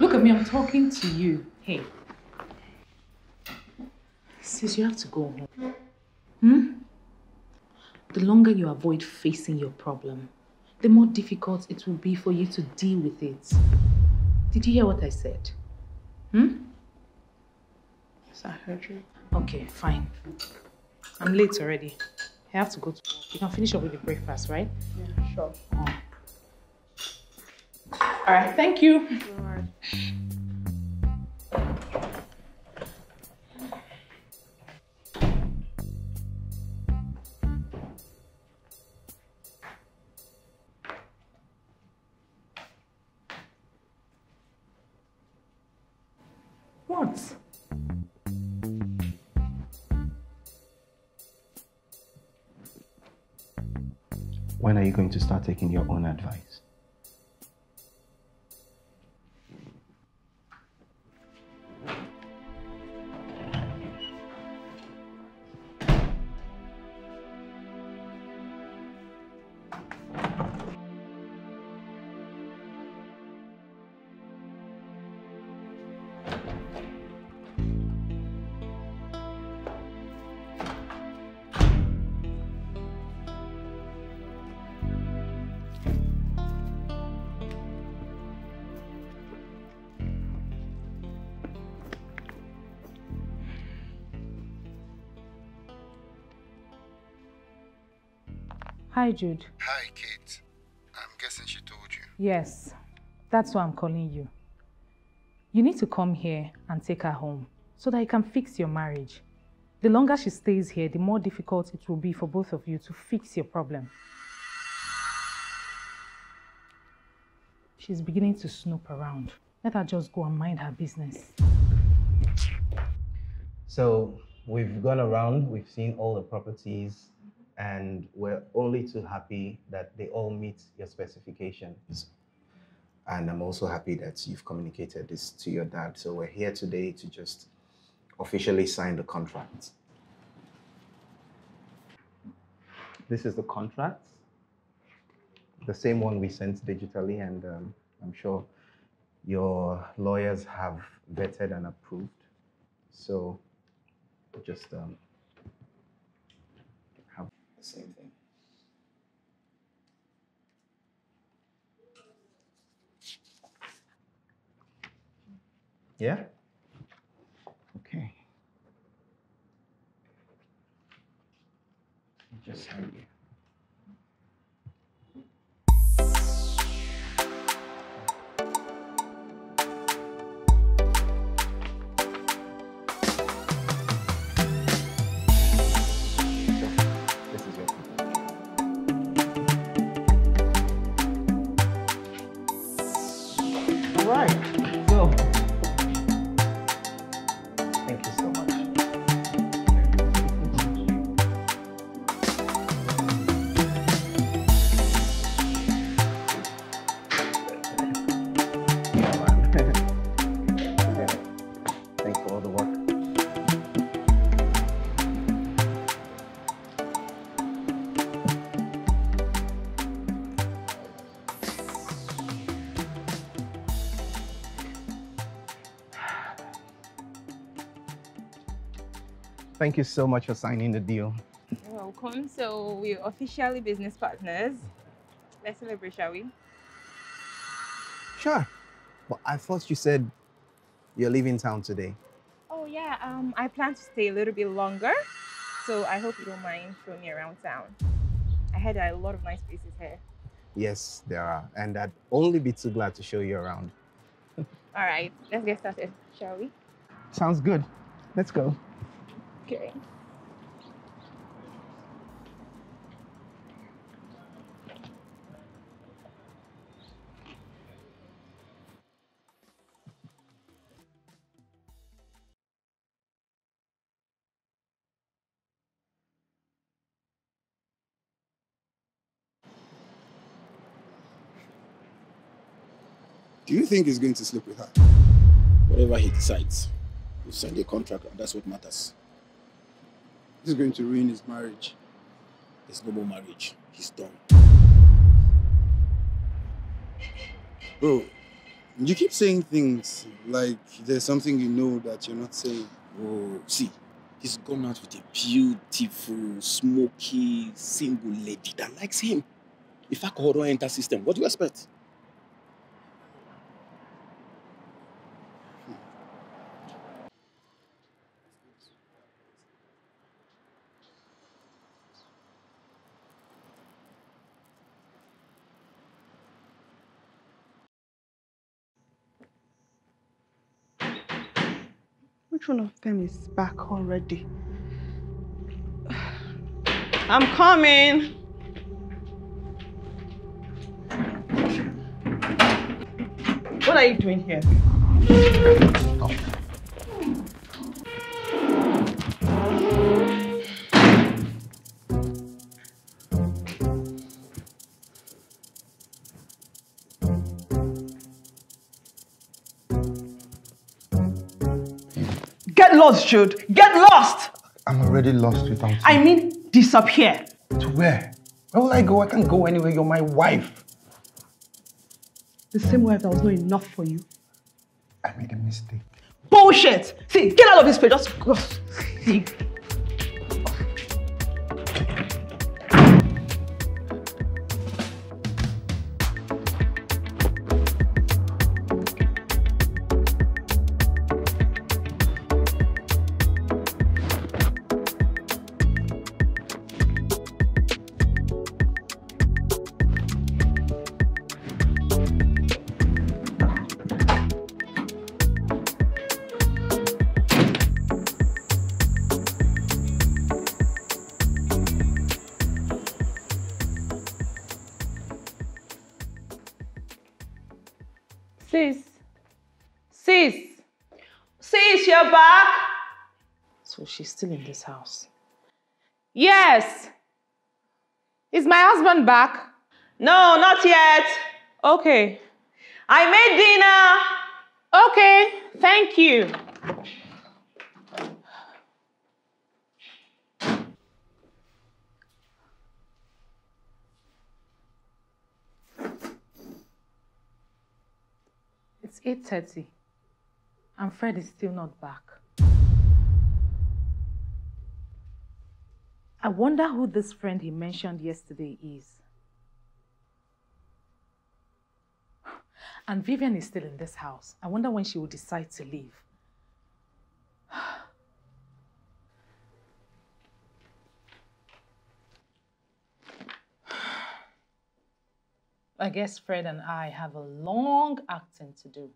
Look at me, I'm talking to you. Hey. Sis, you have to go home. Hmm? The longer you avoid facing your problem, the more difficult it will be for you to deal with it. Did you hear what I said? Hmm? Yes, I heard you. Okay, fine. I'm late already. I have to go to work. You can finish up with the breakfast, right? Yeah, sure. Oh. All right, thank you. All right. To start taking your own advice? Hi, Jude. Hi, Kate. I'm guessing she told you. Yes. That's why I'm calling you. You need to come here and take her home so that you can fix your marriage. The longer she stays here, the more difficult it will be for both of you to fix your problem. She's beginning to snoop around. Let her just go and mind her business. So, we've gone around, we've seen all the properties, and we're only too happy that they all meet your specifications. And I'm also happy that you've communicated this to your dad. So we're here today to just officially sign the contract. This is the contract, the same one we sent digitally, and um, I'm sure your lawyers have vetted and approved. So just um, the same thing. Yeah? Okay. Just sign you. Thank you so much for signing the deal. You're welcome. So we're officially business partners. Let's celebrate, shall we? Sure. But I thought you said you're leaving town today. Oh yeah, um, I plan to stay a little bit longer. So I hope you don't mind showing me around town. I heard there are a lot of nice places here. Yes, there are. And I'd only be too glad to show you around. All right, let's get started, shall we? Sounds good. Let's go. Okay. Do you think he's going to sleep with her? Whatever he decides, we signed a contract and that's what matters. This is going to ruin his marriage. There's no more marriage. He's done. Bro, you keep saying things like there's something you know that you're not saying. Oh, see, he's gone out with a beautiful, smoky, single lady that likes him. If alcohol don't enter system, what do you expect? Which one of them is back already? I'm coming. What are you doing here? Oh. Get lost, Jude. Get lost. I'm already lost without you. I mean, disappear. To where? Where will I go? I can't go anywhere. You're my wife. The same wife that was not enough for you. I made a mistake. Bullshit. See, get out of this place. Just go. See. Still in this house. Yes. Is my husband back? No, not yet. Okay. I made dinner. Okay, thank you. It's 8.30 and Fred is still not back. I wonder who this friend he mentioned yesterday is. And Vivian is still in this house. I wonder when she will decide to leave. I guess Fred and I have a long acting to do.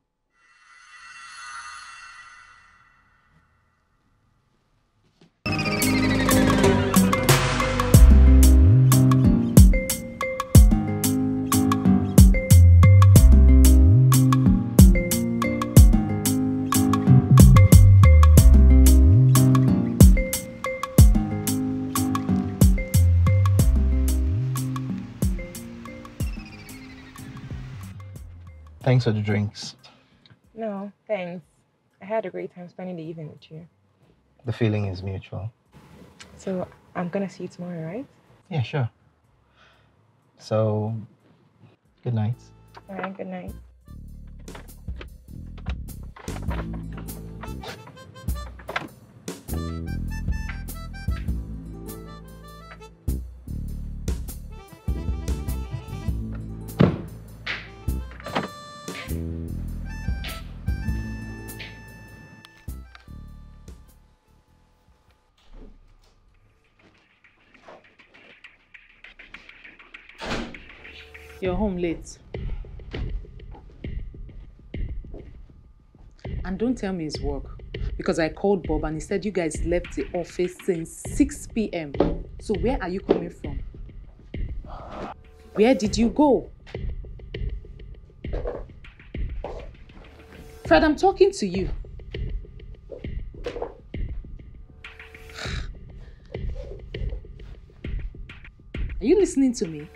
Thanks for the drinks. No, thanks. I had a great time spending the evening with you. The feeling is mutual. So I'm gonna see you tomorrow, right? Yeah, sure. So, good night. All right, good night. Home late. And don't tell me it's work. Because I called Bob and he said you guys left the office since 6 p.m. So where are you coming from? Where did you go? Fred, I'm talking to you. Are you listening to me?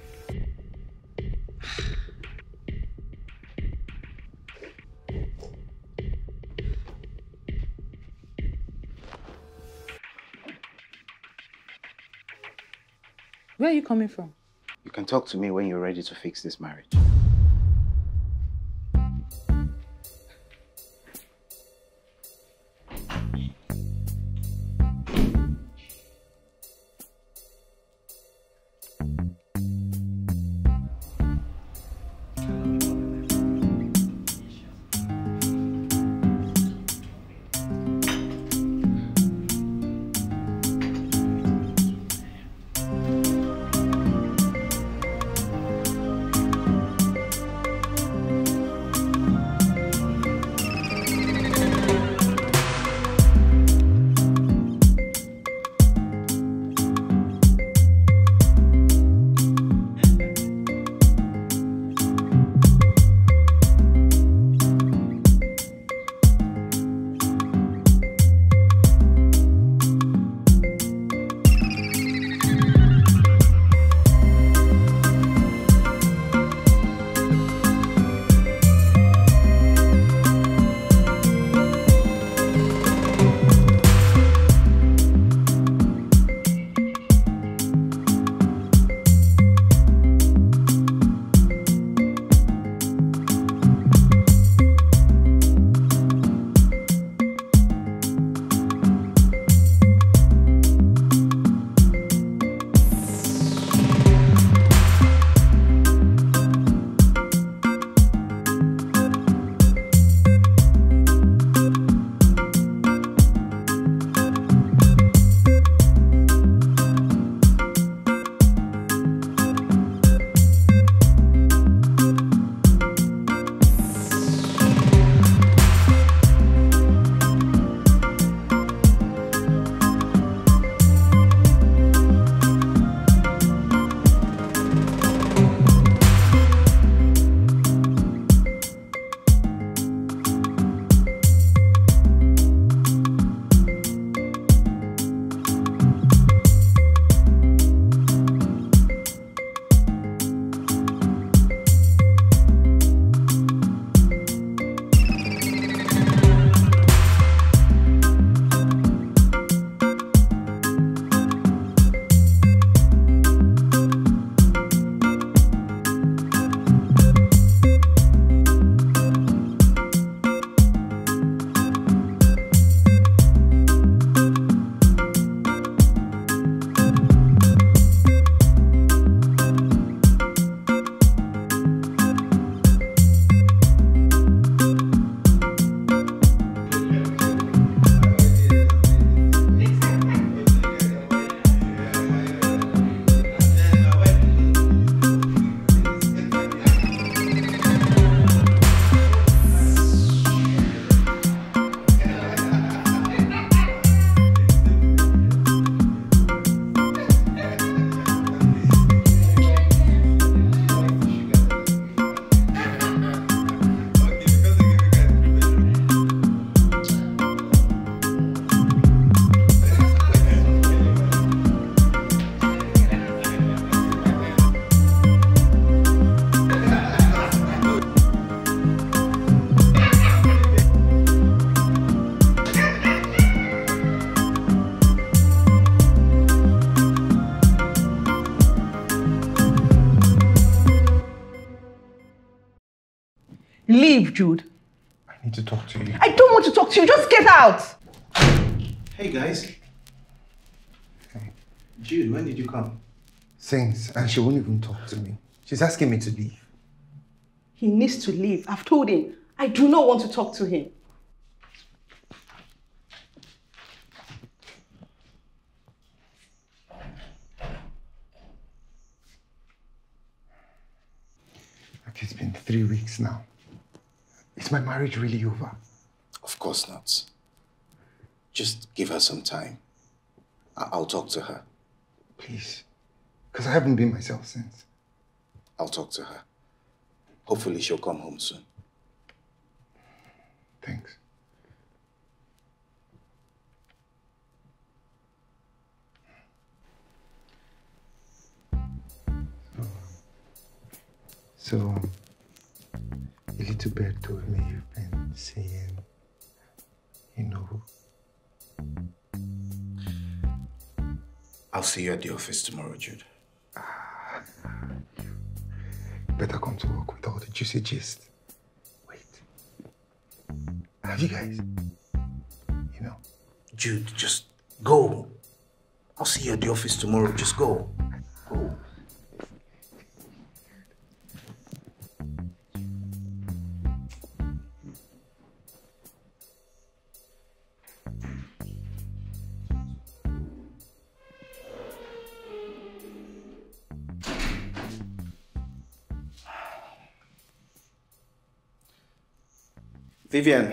Where are you coming from? You can talk to me when you're ready to fix this marriage. Jude. I need to talk to you. I don't want to talk to you. Just get out. Hey guys. Jude, when did you come? Since, and she won't even talk to me. She's asking me to leave. He needs to leave. I've told him. I do not want to talk to him. It's been three weeks now. Is my marriage really over? Of course not. Just give her some time. I- I'll talk to her. Please. Because I haven't been myself since. I'll talk to her. Hopefully she'll come home soon. Thanks. So, um, a little bird told me you've been seeing, you know, I'll see you at the office tomorrow, Jude. Ah. better come to work with all the juicy gist. Wait. Have you guys? You know. Jude, just go. I'll see you at the office tomorrow. Just go. Vivian.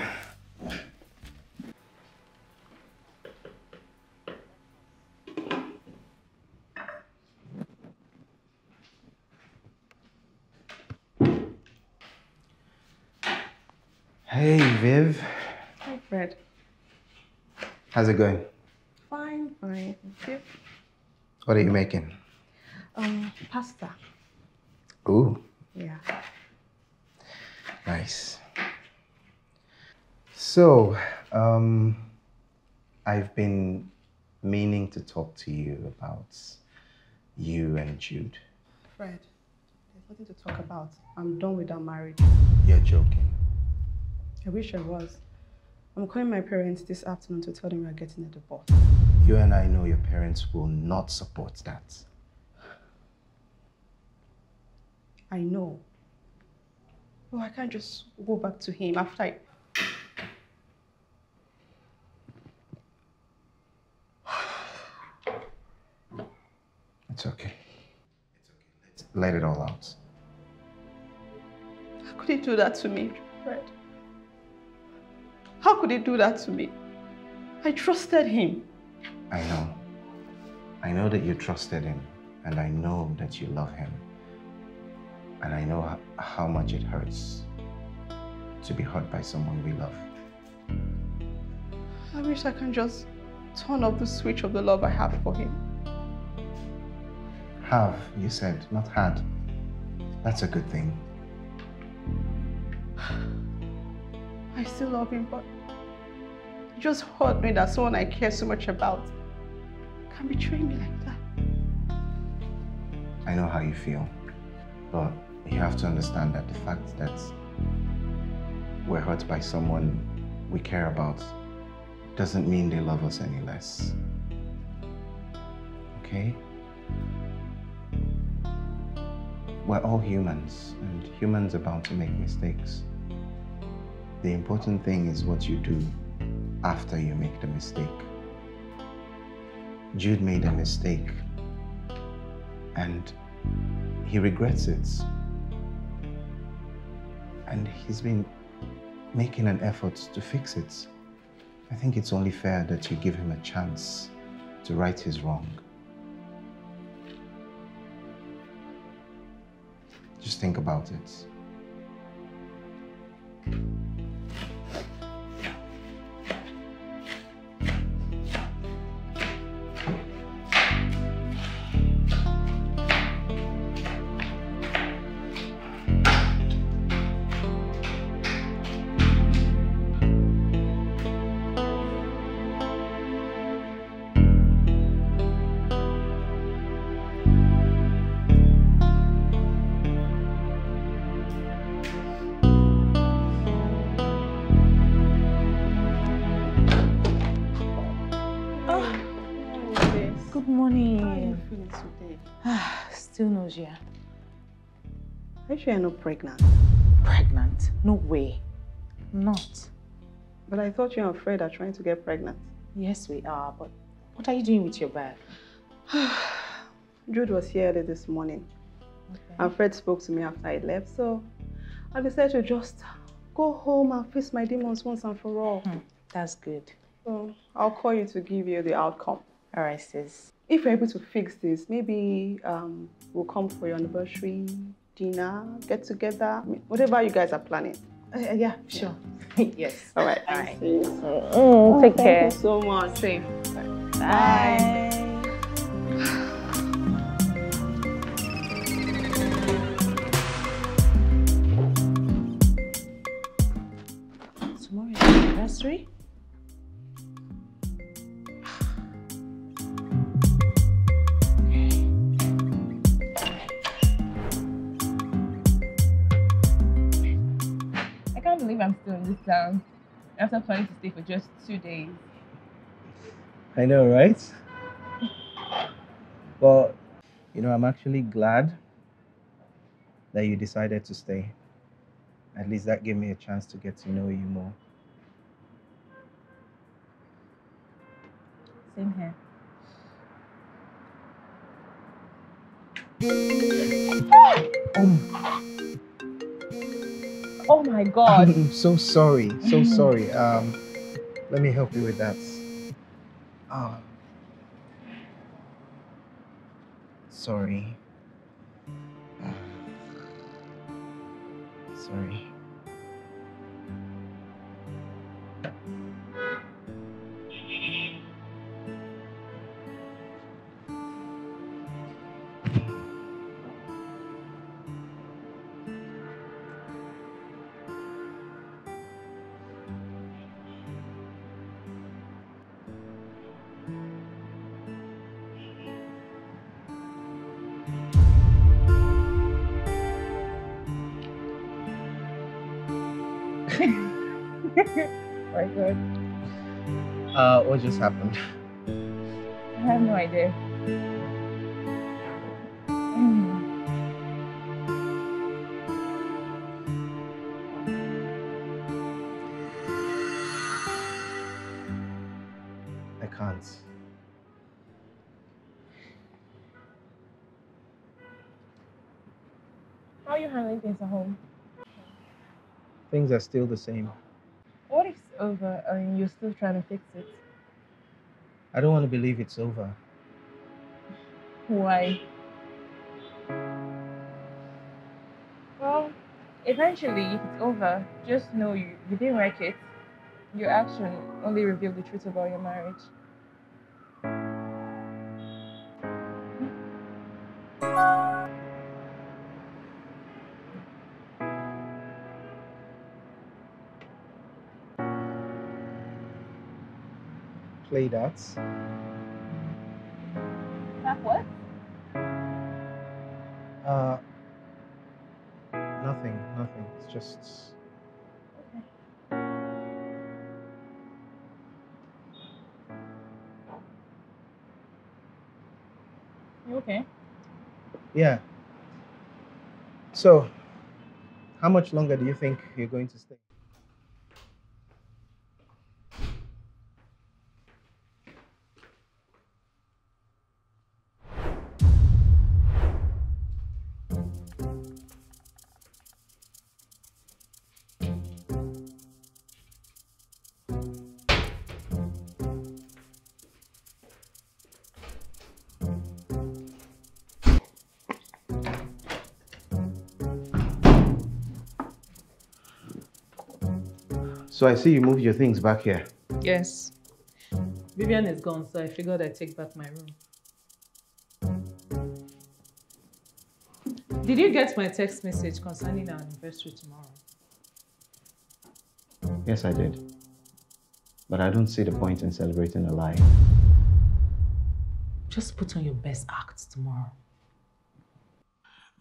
Hey, Viv. Hi, Fred. How's it going? Fine, fine. Thank you. What are you making? Um, pasta. Ooh, Yeah. nice. So, um, I've been meaning to talk to you about you and Jude. Fred, there's nothing to talk about. I'm done with our marriage. You're joking. I wish I was. I'm calling my parents this afternoon to tell them we're getting a divorce. You and I know your parents will not support that. I know. Oh, I can't just go back to him after I. It's okay. It's okay. Let's let it all out. How could he do that to me, Fred? How could he do that to me? I trusted him. I know. I know that you trusted him, and I know that you love him. And I know how much it hurts to be hurt by someone we love. I wish I can just turn off the switch of the love I have for him. Have, you said, not had. That's a good thing. I still love him, but it just hurt me that someone I care so much about can betray me like that. I know how you feel, but you have to understand that the fact that we're hurt by someone we care about doesn't mean they love us any less. Okay? We're all humans, and humans are bound to make mistakes. The important thing is what you do after you make the mistake. Jude made a mistake, and he regrets it. And he's been making an effort to fix it. I think it's only fair that you give him a chance to right his wrong. Just think about it. Are you sure you're not pregnant? Pregnant? No way. Not. But I thought you and Fred are trying to get pregnant. Yes, we are, but what are you doing with your bag? Jude was here early this morning. And Fred spoke to me after I left, so I decided to just go home and face my demons once and for all. That's good. So I'll call you to give you the outcome. All right, sis. If you're able to fix this, maybe um, we'll come for your anniversary dinner, get together, whatever you guys are planning. Uh, yeah, sure. yes. All right. All right. Mm, take thank care. you so much. Safe. Bye. Tomorrow is your anniversary? I can't believe I'm still in this town after planning to stay for just two days. I know, right? Well, you know, I'm actually glad that you decided to stay. At least that gave me a chance to get to know you more. Same here. Oh my god. I'm so sorry, so sorry. Um, let me help you with that. Oh. Sorry. Sorry. God. Uh, what just happened? I have no idea. I can't. How are you handling things at home? Things are still the same. What if it's over and you're still trying to fix it? I don't want to believe it's over. Why? Well, eventually, if it's over, just know you, you didn't wreck it. Your action only revealed the truth about your marriage. Play that. What? Uh, nothing, nothing. It's just. You okay? Yeah. So, how much longer do you think you're going to stay? So I see you moved your things back here. Yes. Vivian is gone, so I figured I'd take back my room. Did you get my text message concerning our anniversary tomorrow? Yes, I did. But I don't see the point in celebrating a lie. Just put on your best act tomorrow.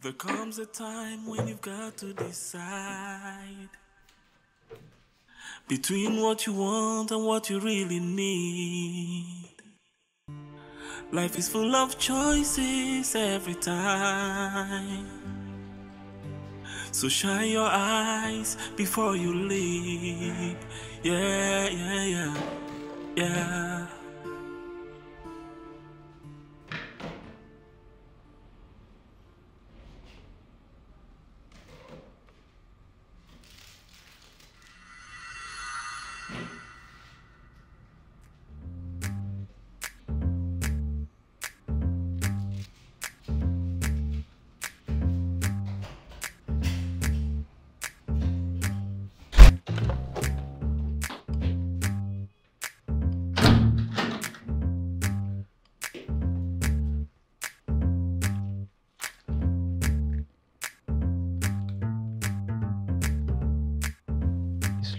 There comes a time when you've got to decide between what you want and what you really need. Life is full of choices every time. So shine your eyes before you leave. Yeah, yeah, yeah, yeah.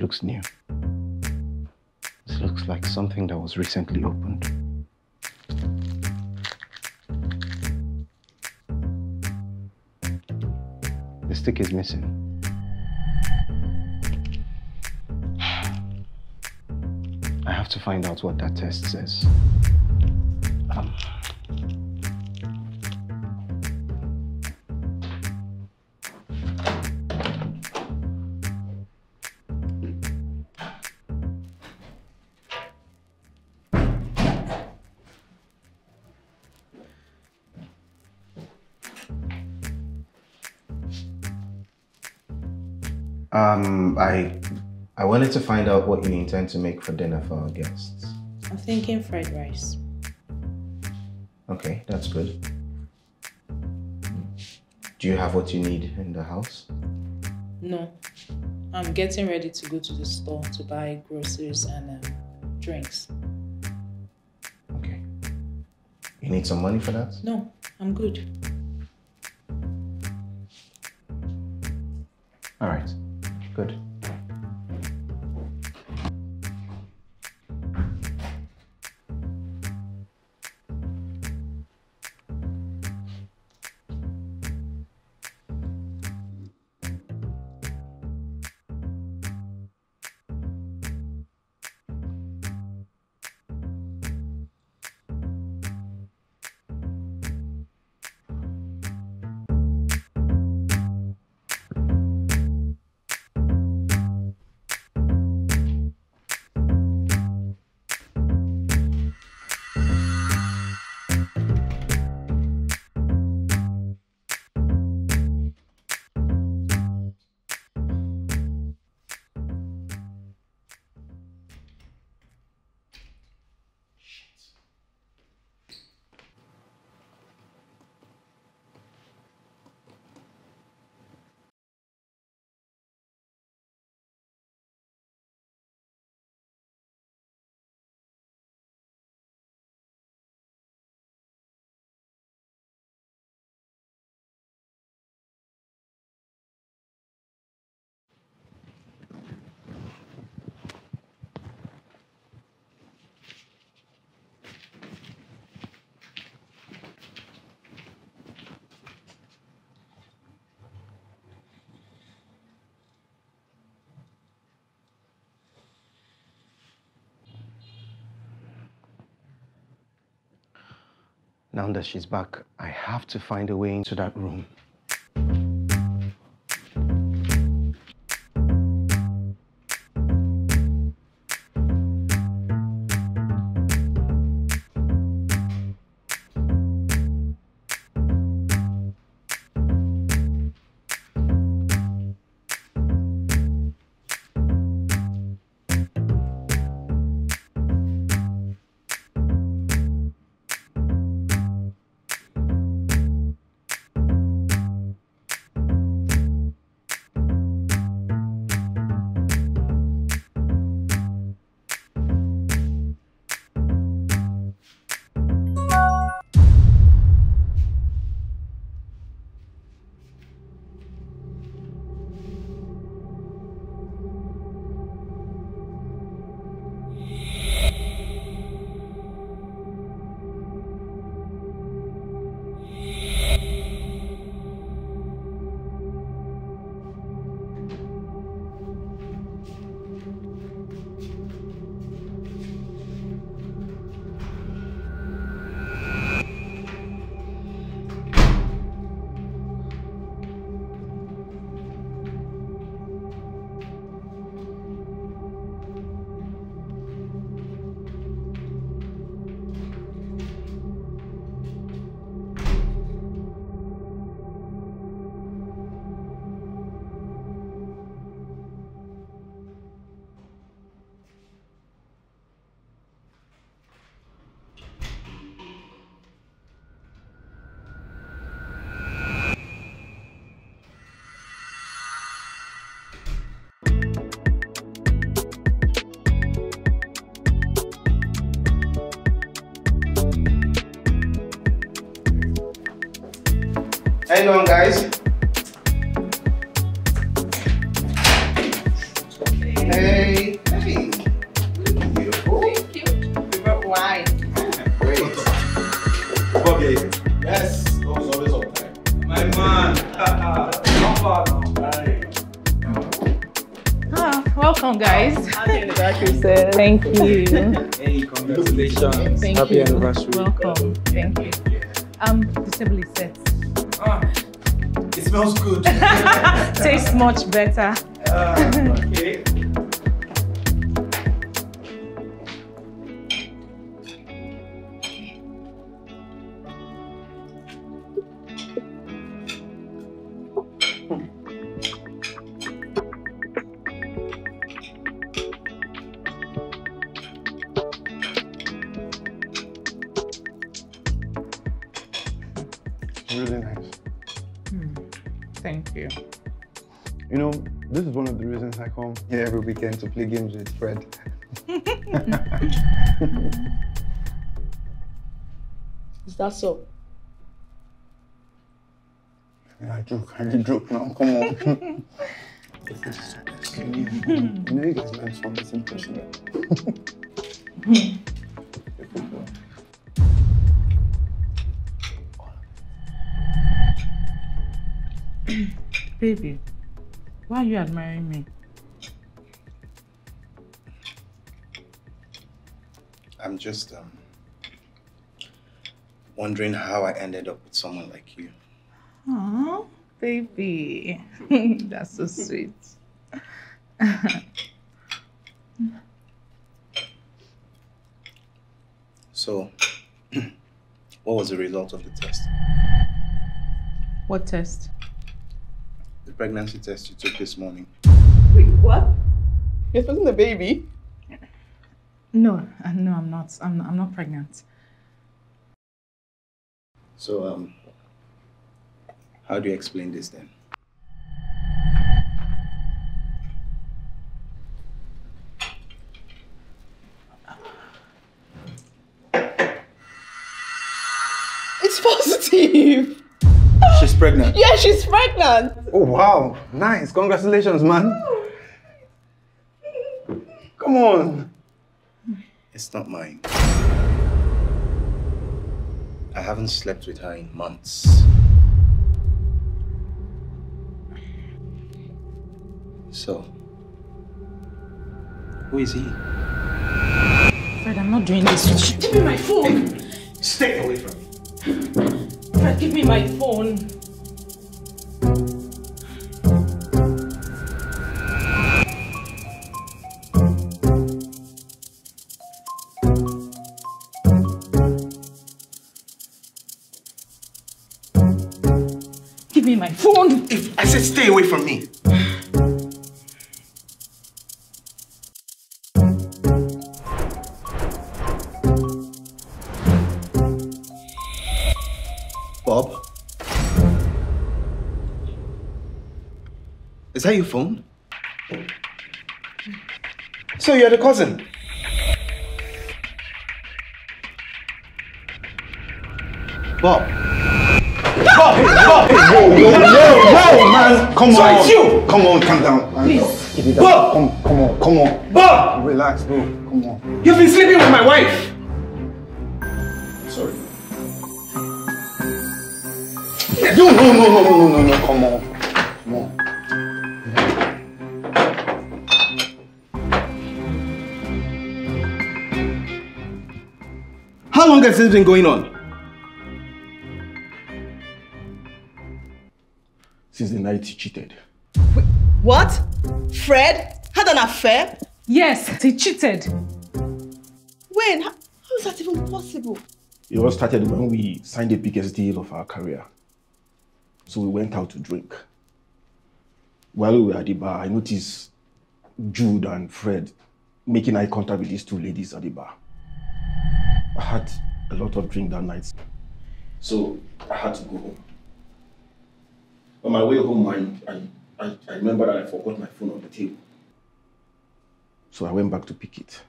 Looks new. This looks like something that was recently opened. The stick is missing. I have to find out what that test says. Wanted to find out what you intend to make for dinner for our guests. I'm thinking fried rice. Okay, that's good. Do you have what you need in the house? No. I'm getting ready to go to the store to buy groceries and um, drinks. Okay. You need some money for that? No, I'm good. All right, Now that she's back, I have to find a way into that room. Hang on, guys. Hey. Hey. Beautiful. Thank you. We brought wine. Great. Bobby. Yes, always always on time. My man. How far now? Ah, welcome, guys. Happy anniversary, sis. Thank you. Hey, congratulations. Thank Happy you. anniversary. Welcome. Thank you. Um, the table is set. Smells good. Tastes much better. Ah, okay. Play games with Fred. Is that so? Yeah, I joke. I did joke now. Come on. you know, you guys learn from the same person. Baby, why are you admiring me? I'm just um, wondering how I ended up with someone like you. Oh, baby. That's so sweet. So, what was the result of the test? what test? The pregnancy test you took this morning. Wait, what? You're supposing a baby? No, uh, no, I'm not. I'm, I'm not pregnant. So, um, how do you explain this then? It's positive. She's pregnant. Yeah, she's pregnant. Oh, wow. Nice. Congratulations, man. Come on. It's not mine. I haven't slept with her in months. So, who is he? Fred, I'm not doing this with you. Give me my phone. Stay away from me. Fred, give me my phone. Stay away from me. Bob? Is that your phone? So you're the cousin? Bob? Bob, Bob, whoa, whoa, whoa, whoa, man. Come So on. it's you? Come on, calm down. Please. Keep it. Bob! Come, come on, come on. Bob! Relax, bro. Come on. You've been sleeping with my wife! Sorry. No, no, no, no, no, no, no, no. Come on. Come on. How long has this been going on? Since the night he cheated. What? Fred had an affair? Yes, he cheated. When? How how is that even possible? It all started when we signed the biggest deal of our career. So we went out to drink. While we were at the bar, I noticed Jude and Fred making eye contact with these two ladies at the bar. I had a lot of drink that night. So I had to go home. On my way home, I, I, I, I remember that I forgot my phone on the table. So I went back to pick it.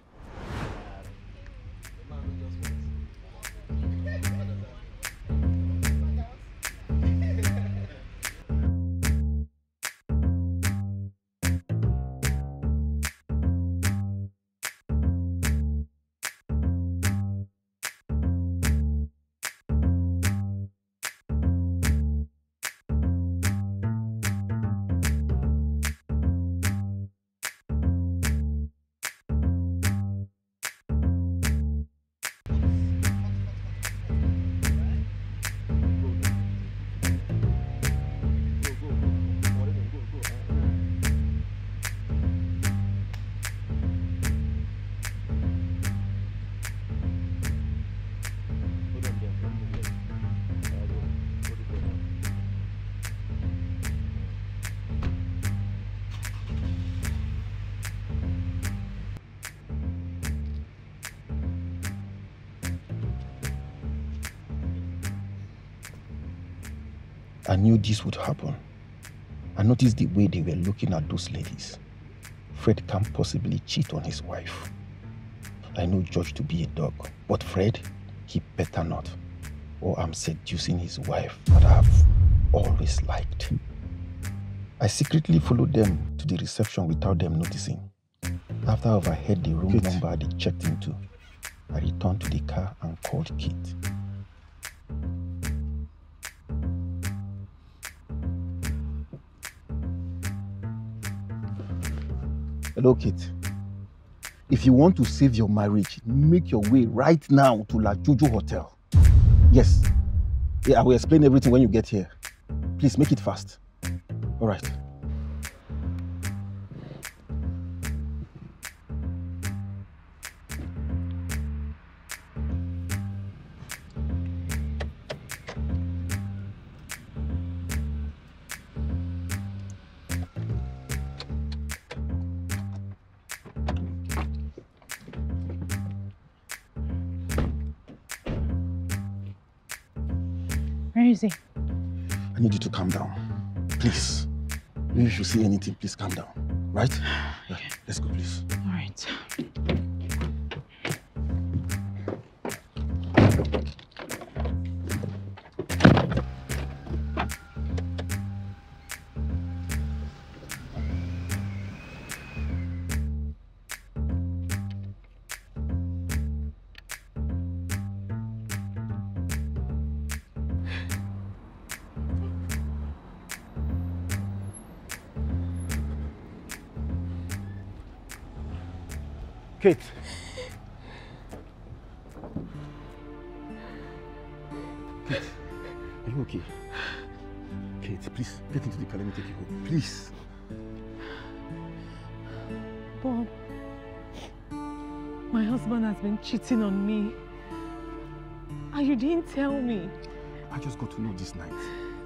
Knew this would happen. I noticed the way they were looking at those ladies. Fred can't possibly cheat on his wife. I know George to be a dog, but Fred, he better not. Or I'm seducing his wife that I've always liked. I secretly followed them to the reception without them noticing. After I overheard the room number they checked into, I returned to the car and called Kate. Hello, Kate. If you want to save your marriage, make your way right now to La Jojo Hotel. Yes. Yeah, I will explain everything when you get here. Please make it fast. All right. Bob, my husband has been cheating on me. And you didn't tell me. I just got to know this night.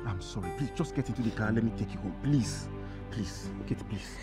I'm sorry. Please, just get into the car. Let me take you home. Please. Please. Kate, please.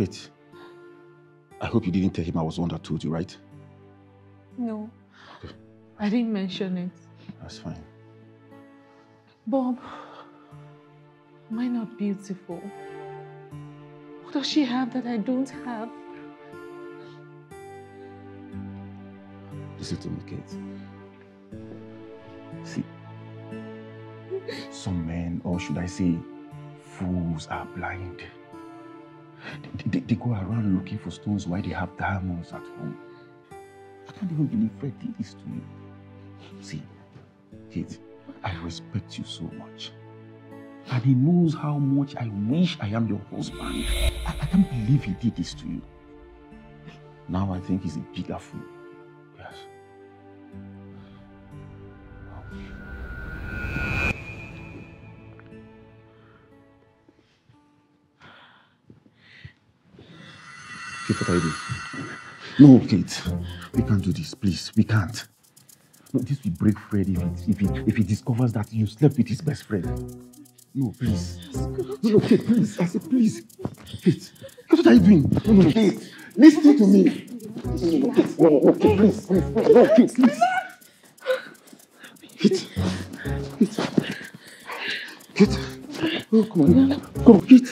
Kate, I hope you didn't tell him I was the one that told you, right? No. I didn't mention it. That's fine. Bob, am I not beautiful? What does she have that I don't have? Listen to me, Kate. See, some men, or should I say, fools are blind. They, they- they go around looking for stones while they have diamonds at home. I can't even believe Fred did this to you. See, Kate, I respect you so much. And he knows how much I wish I am your husband. I, I can't believe he did this to you. Now I think he's a bigger fool. What are you doing? No, Kate. We can't do this, please. We can't. No, this will break Fred if he, if he, if he discovers that you slept with his best friend. No, please. No, no, Kate, please. I said, please. Kate, what are you doing? No, no, Kate. Listen to me. No, no, no, Kate. Please. No, Kate, please. Kate. Kate. Kate. Oh, come on. Come. Kate.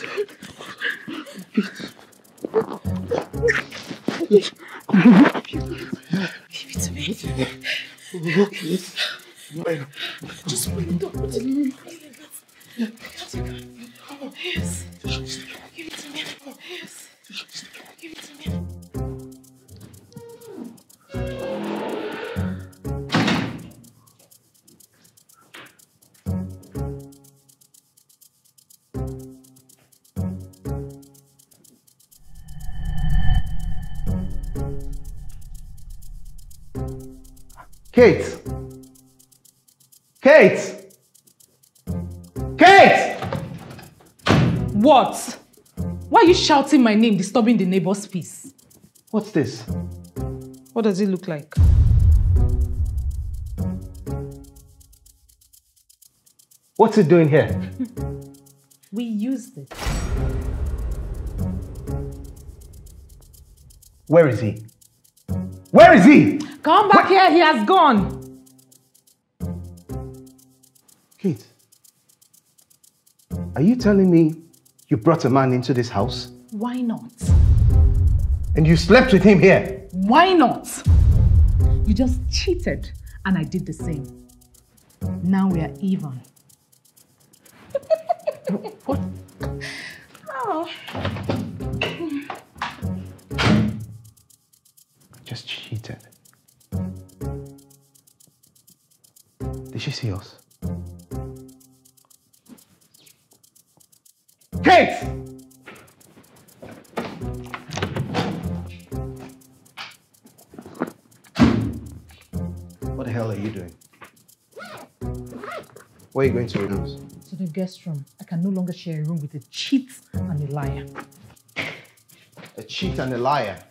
Give it to me. Shouting my name, disturbing the neighbor's peace? What's this? What does it look like? What's it doing here? We used it. Where is he? Where is he? Come back here, he has gone. Kate, are you telling me you brought a man into this house Why not? and you slept with him here? Why not? You just cheated and I did the same. Now we are even. what? Oh. Just cheated. Did she see us? Kate! Where are you going to your house? To the guest room. I can no longer share a room with a cheat and a liar. A cheat and a liar.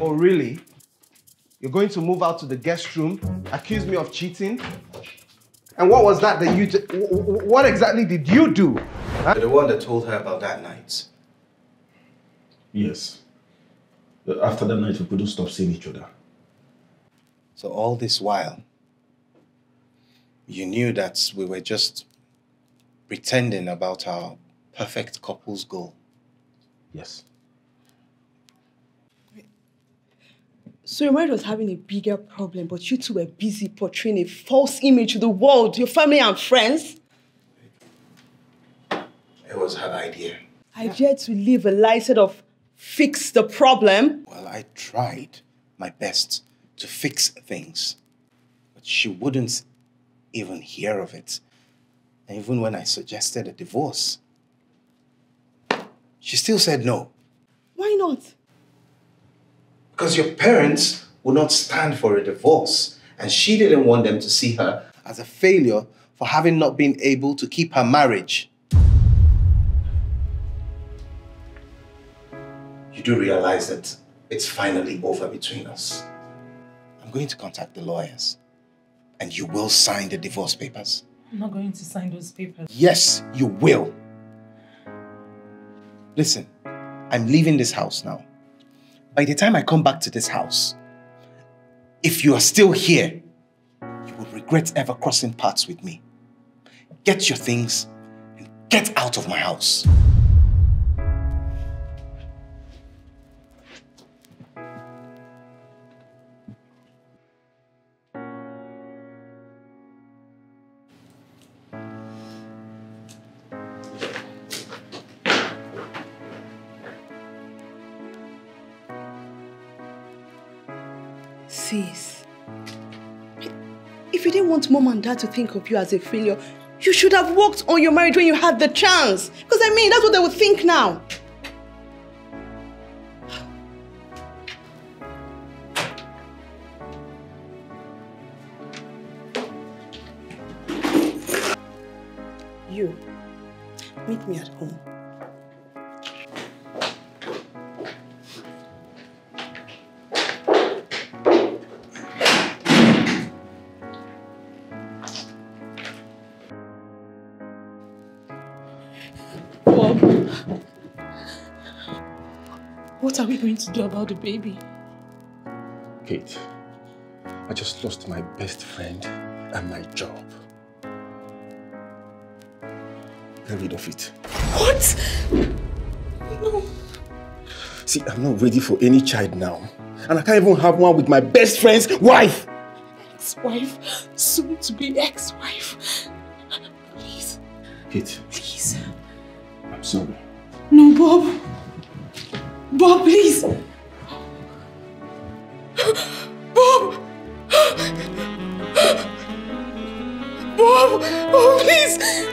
Oh, really? You're going to move out to the guest room, accuse me of cheating? And what was that that you did? wh- wh- What exactly did you do? Huh? You're the one that told her about that night. Yes. After that night, we couldn't stop seeing each other. So all this while, you knew that we were just pretending about our perfect couple's goal. Yes. So your marriage was having a bigger problem, but you two were busy portraying a false image to the world, your family and friends. It was her idea. I dared to live a lie instead of fix the problem. Well, I tried my best to fix things, but she wouldn't even hear of it. And even when I suggested a divorce, she still said no. Why not? Because your parents would not stand for a divorce, and she didn't want them to see her as a failure for having not been able to keep her marriage. You do realize that it's finally over between us. I'm going to contact the lawyers, and you will sign the divorce papers. I'm not going to sign those papers. Yes, you will. Listen, I'm leaving this house now. By the time I come back to this house, if you are still here, you will regret ever crossing paths with me. Get your things and get out of my house. Mom and dad to think of you as a failure, you should have worked on your marriage when you had the chance. Because I mean, that's what they would think now. What are we going to do about the baby? Kate, I just lost my best friend and my job. Get rid of it. What? No. See, I'm not ready for any child now. And I can't even have one with my best friend's wife. Ex-wife, soon to be ex-wife. Please, Kate, please. I'm sorry. No, Bob. Bob, please. Bob. Bob. Oh, please.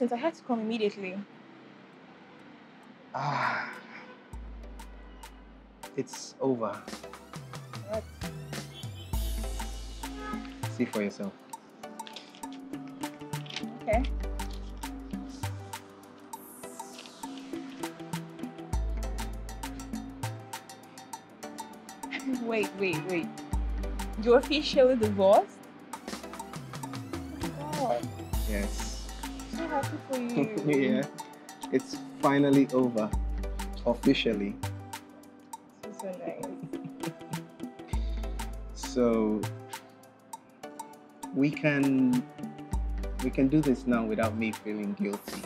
Important. I had to come immediately. Ah, it's over. What? See for yourself. Okay. Wait, wait, wait. You're officially divorced? Oh my god. Yes. Happy for you. yeah. It's finally over. Officially. So, so nice. So we can we can do this now without me feeling guilty.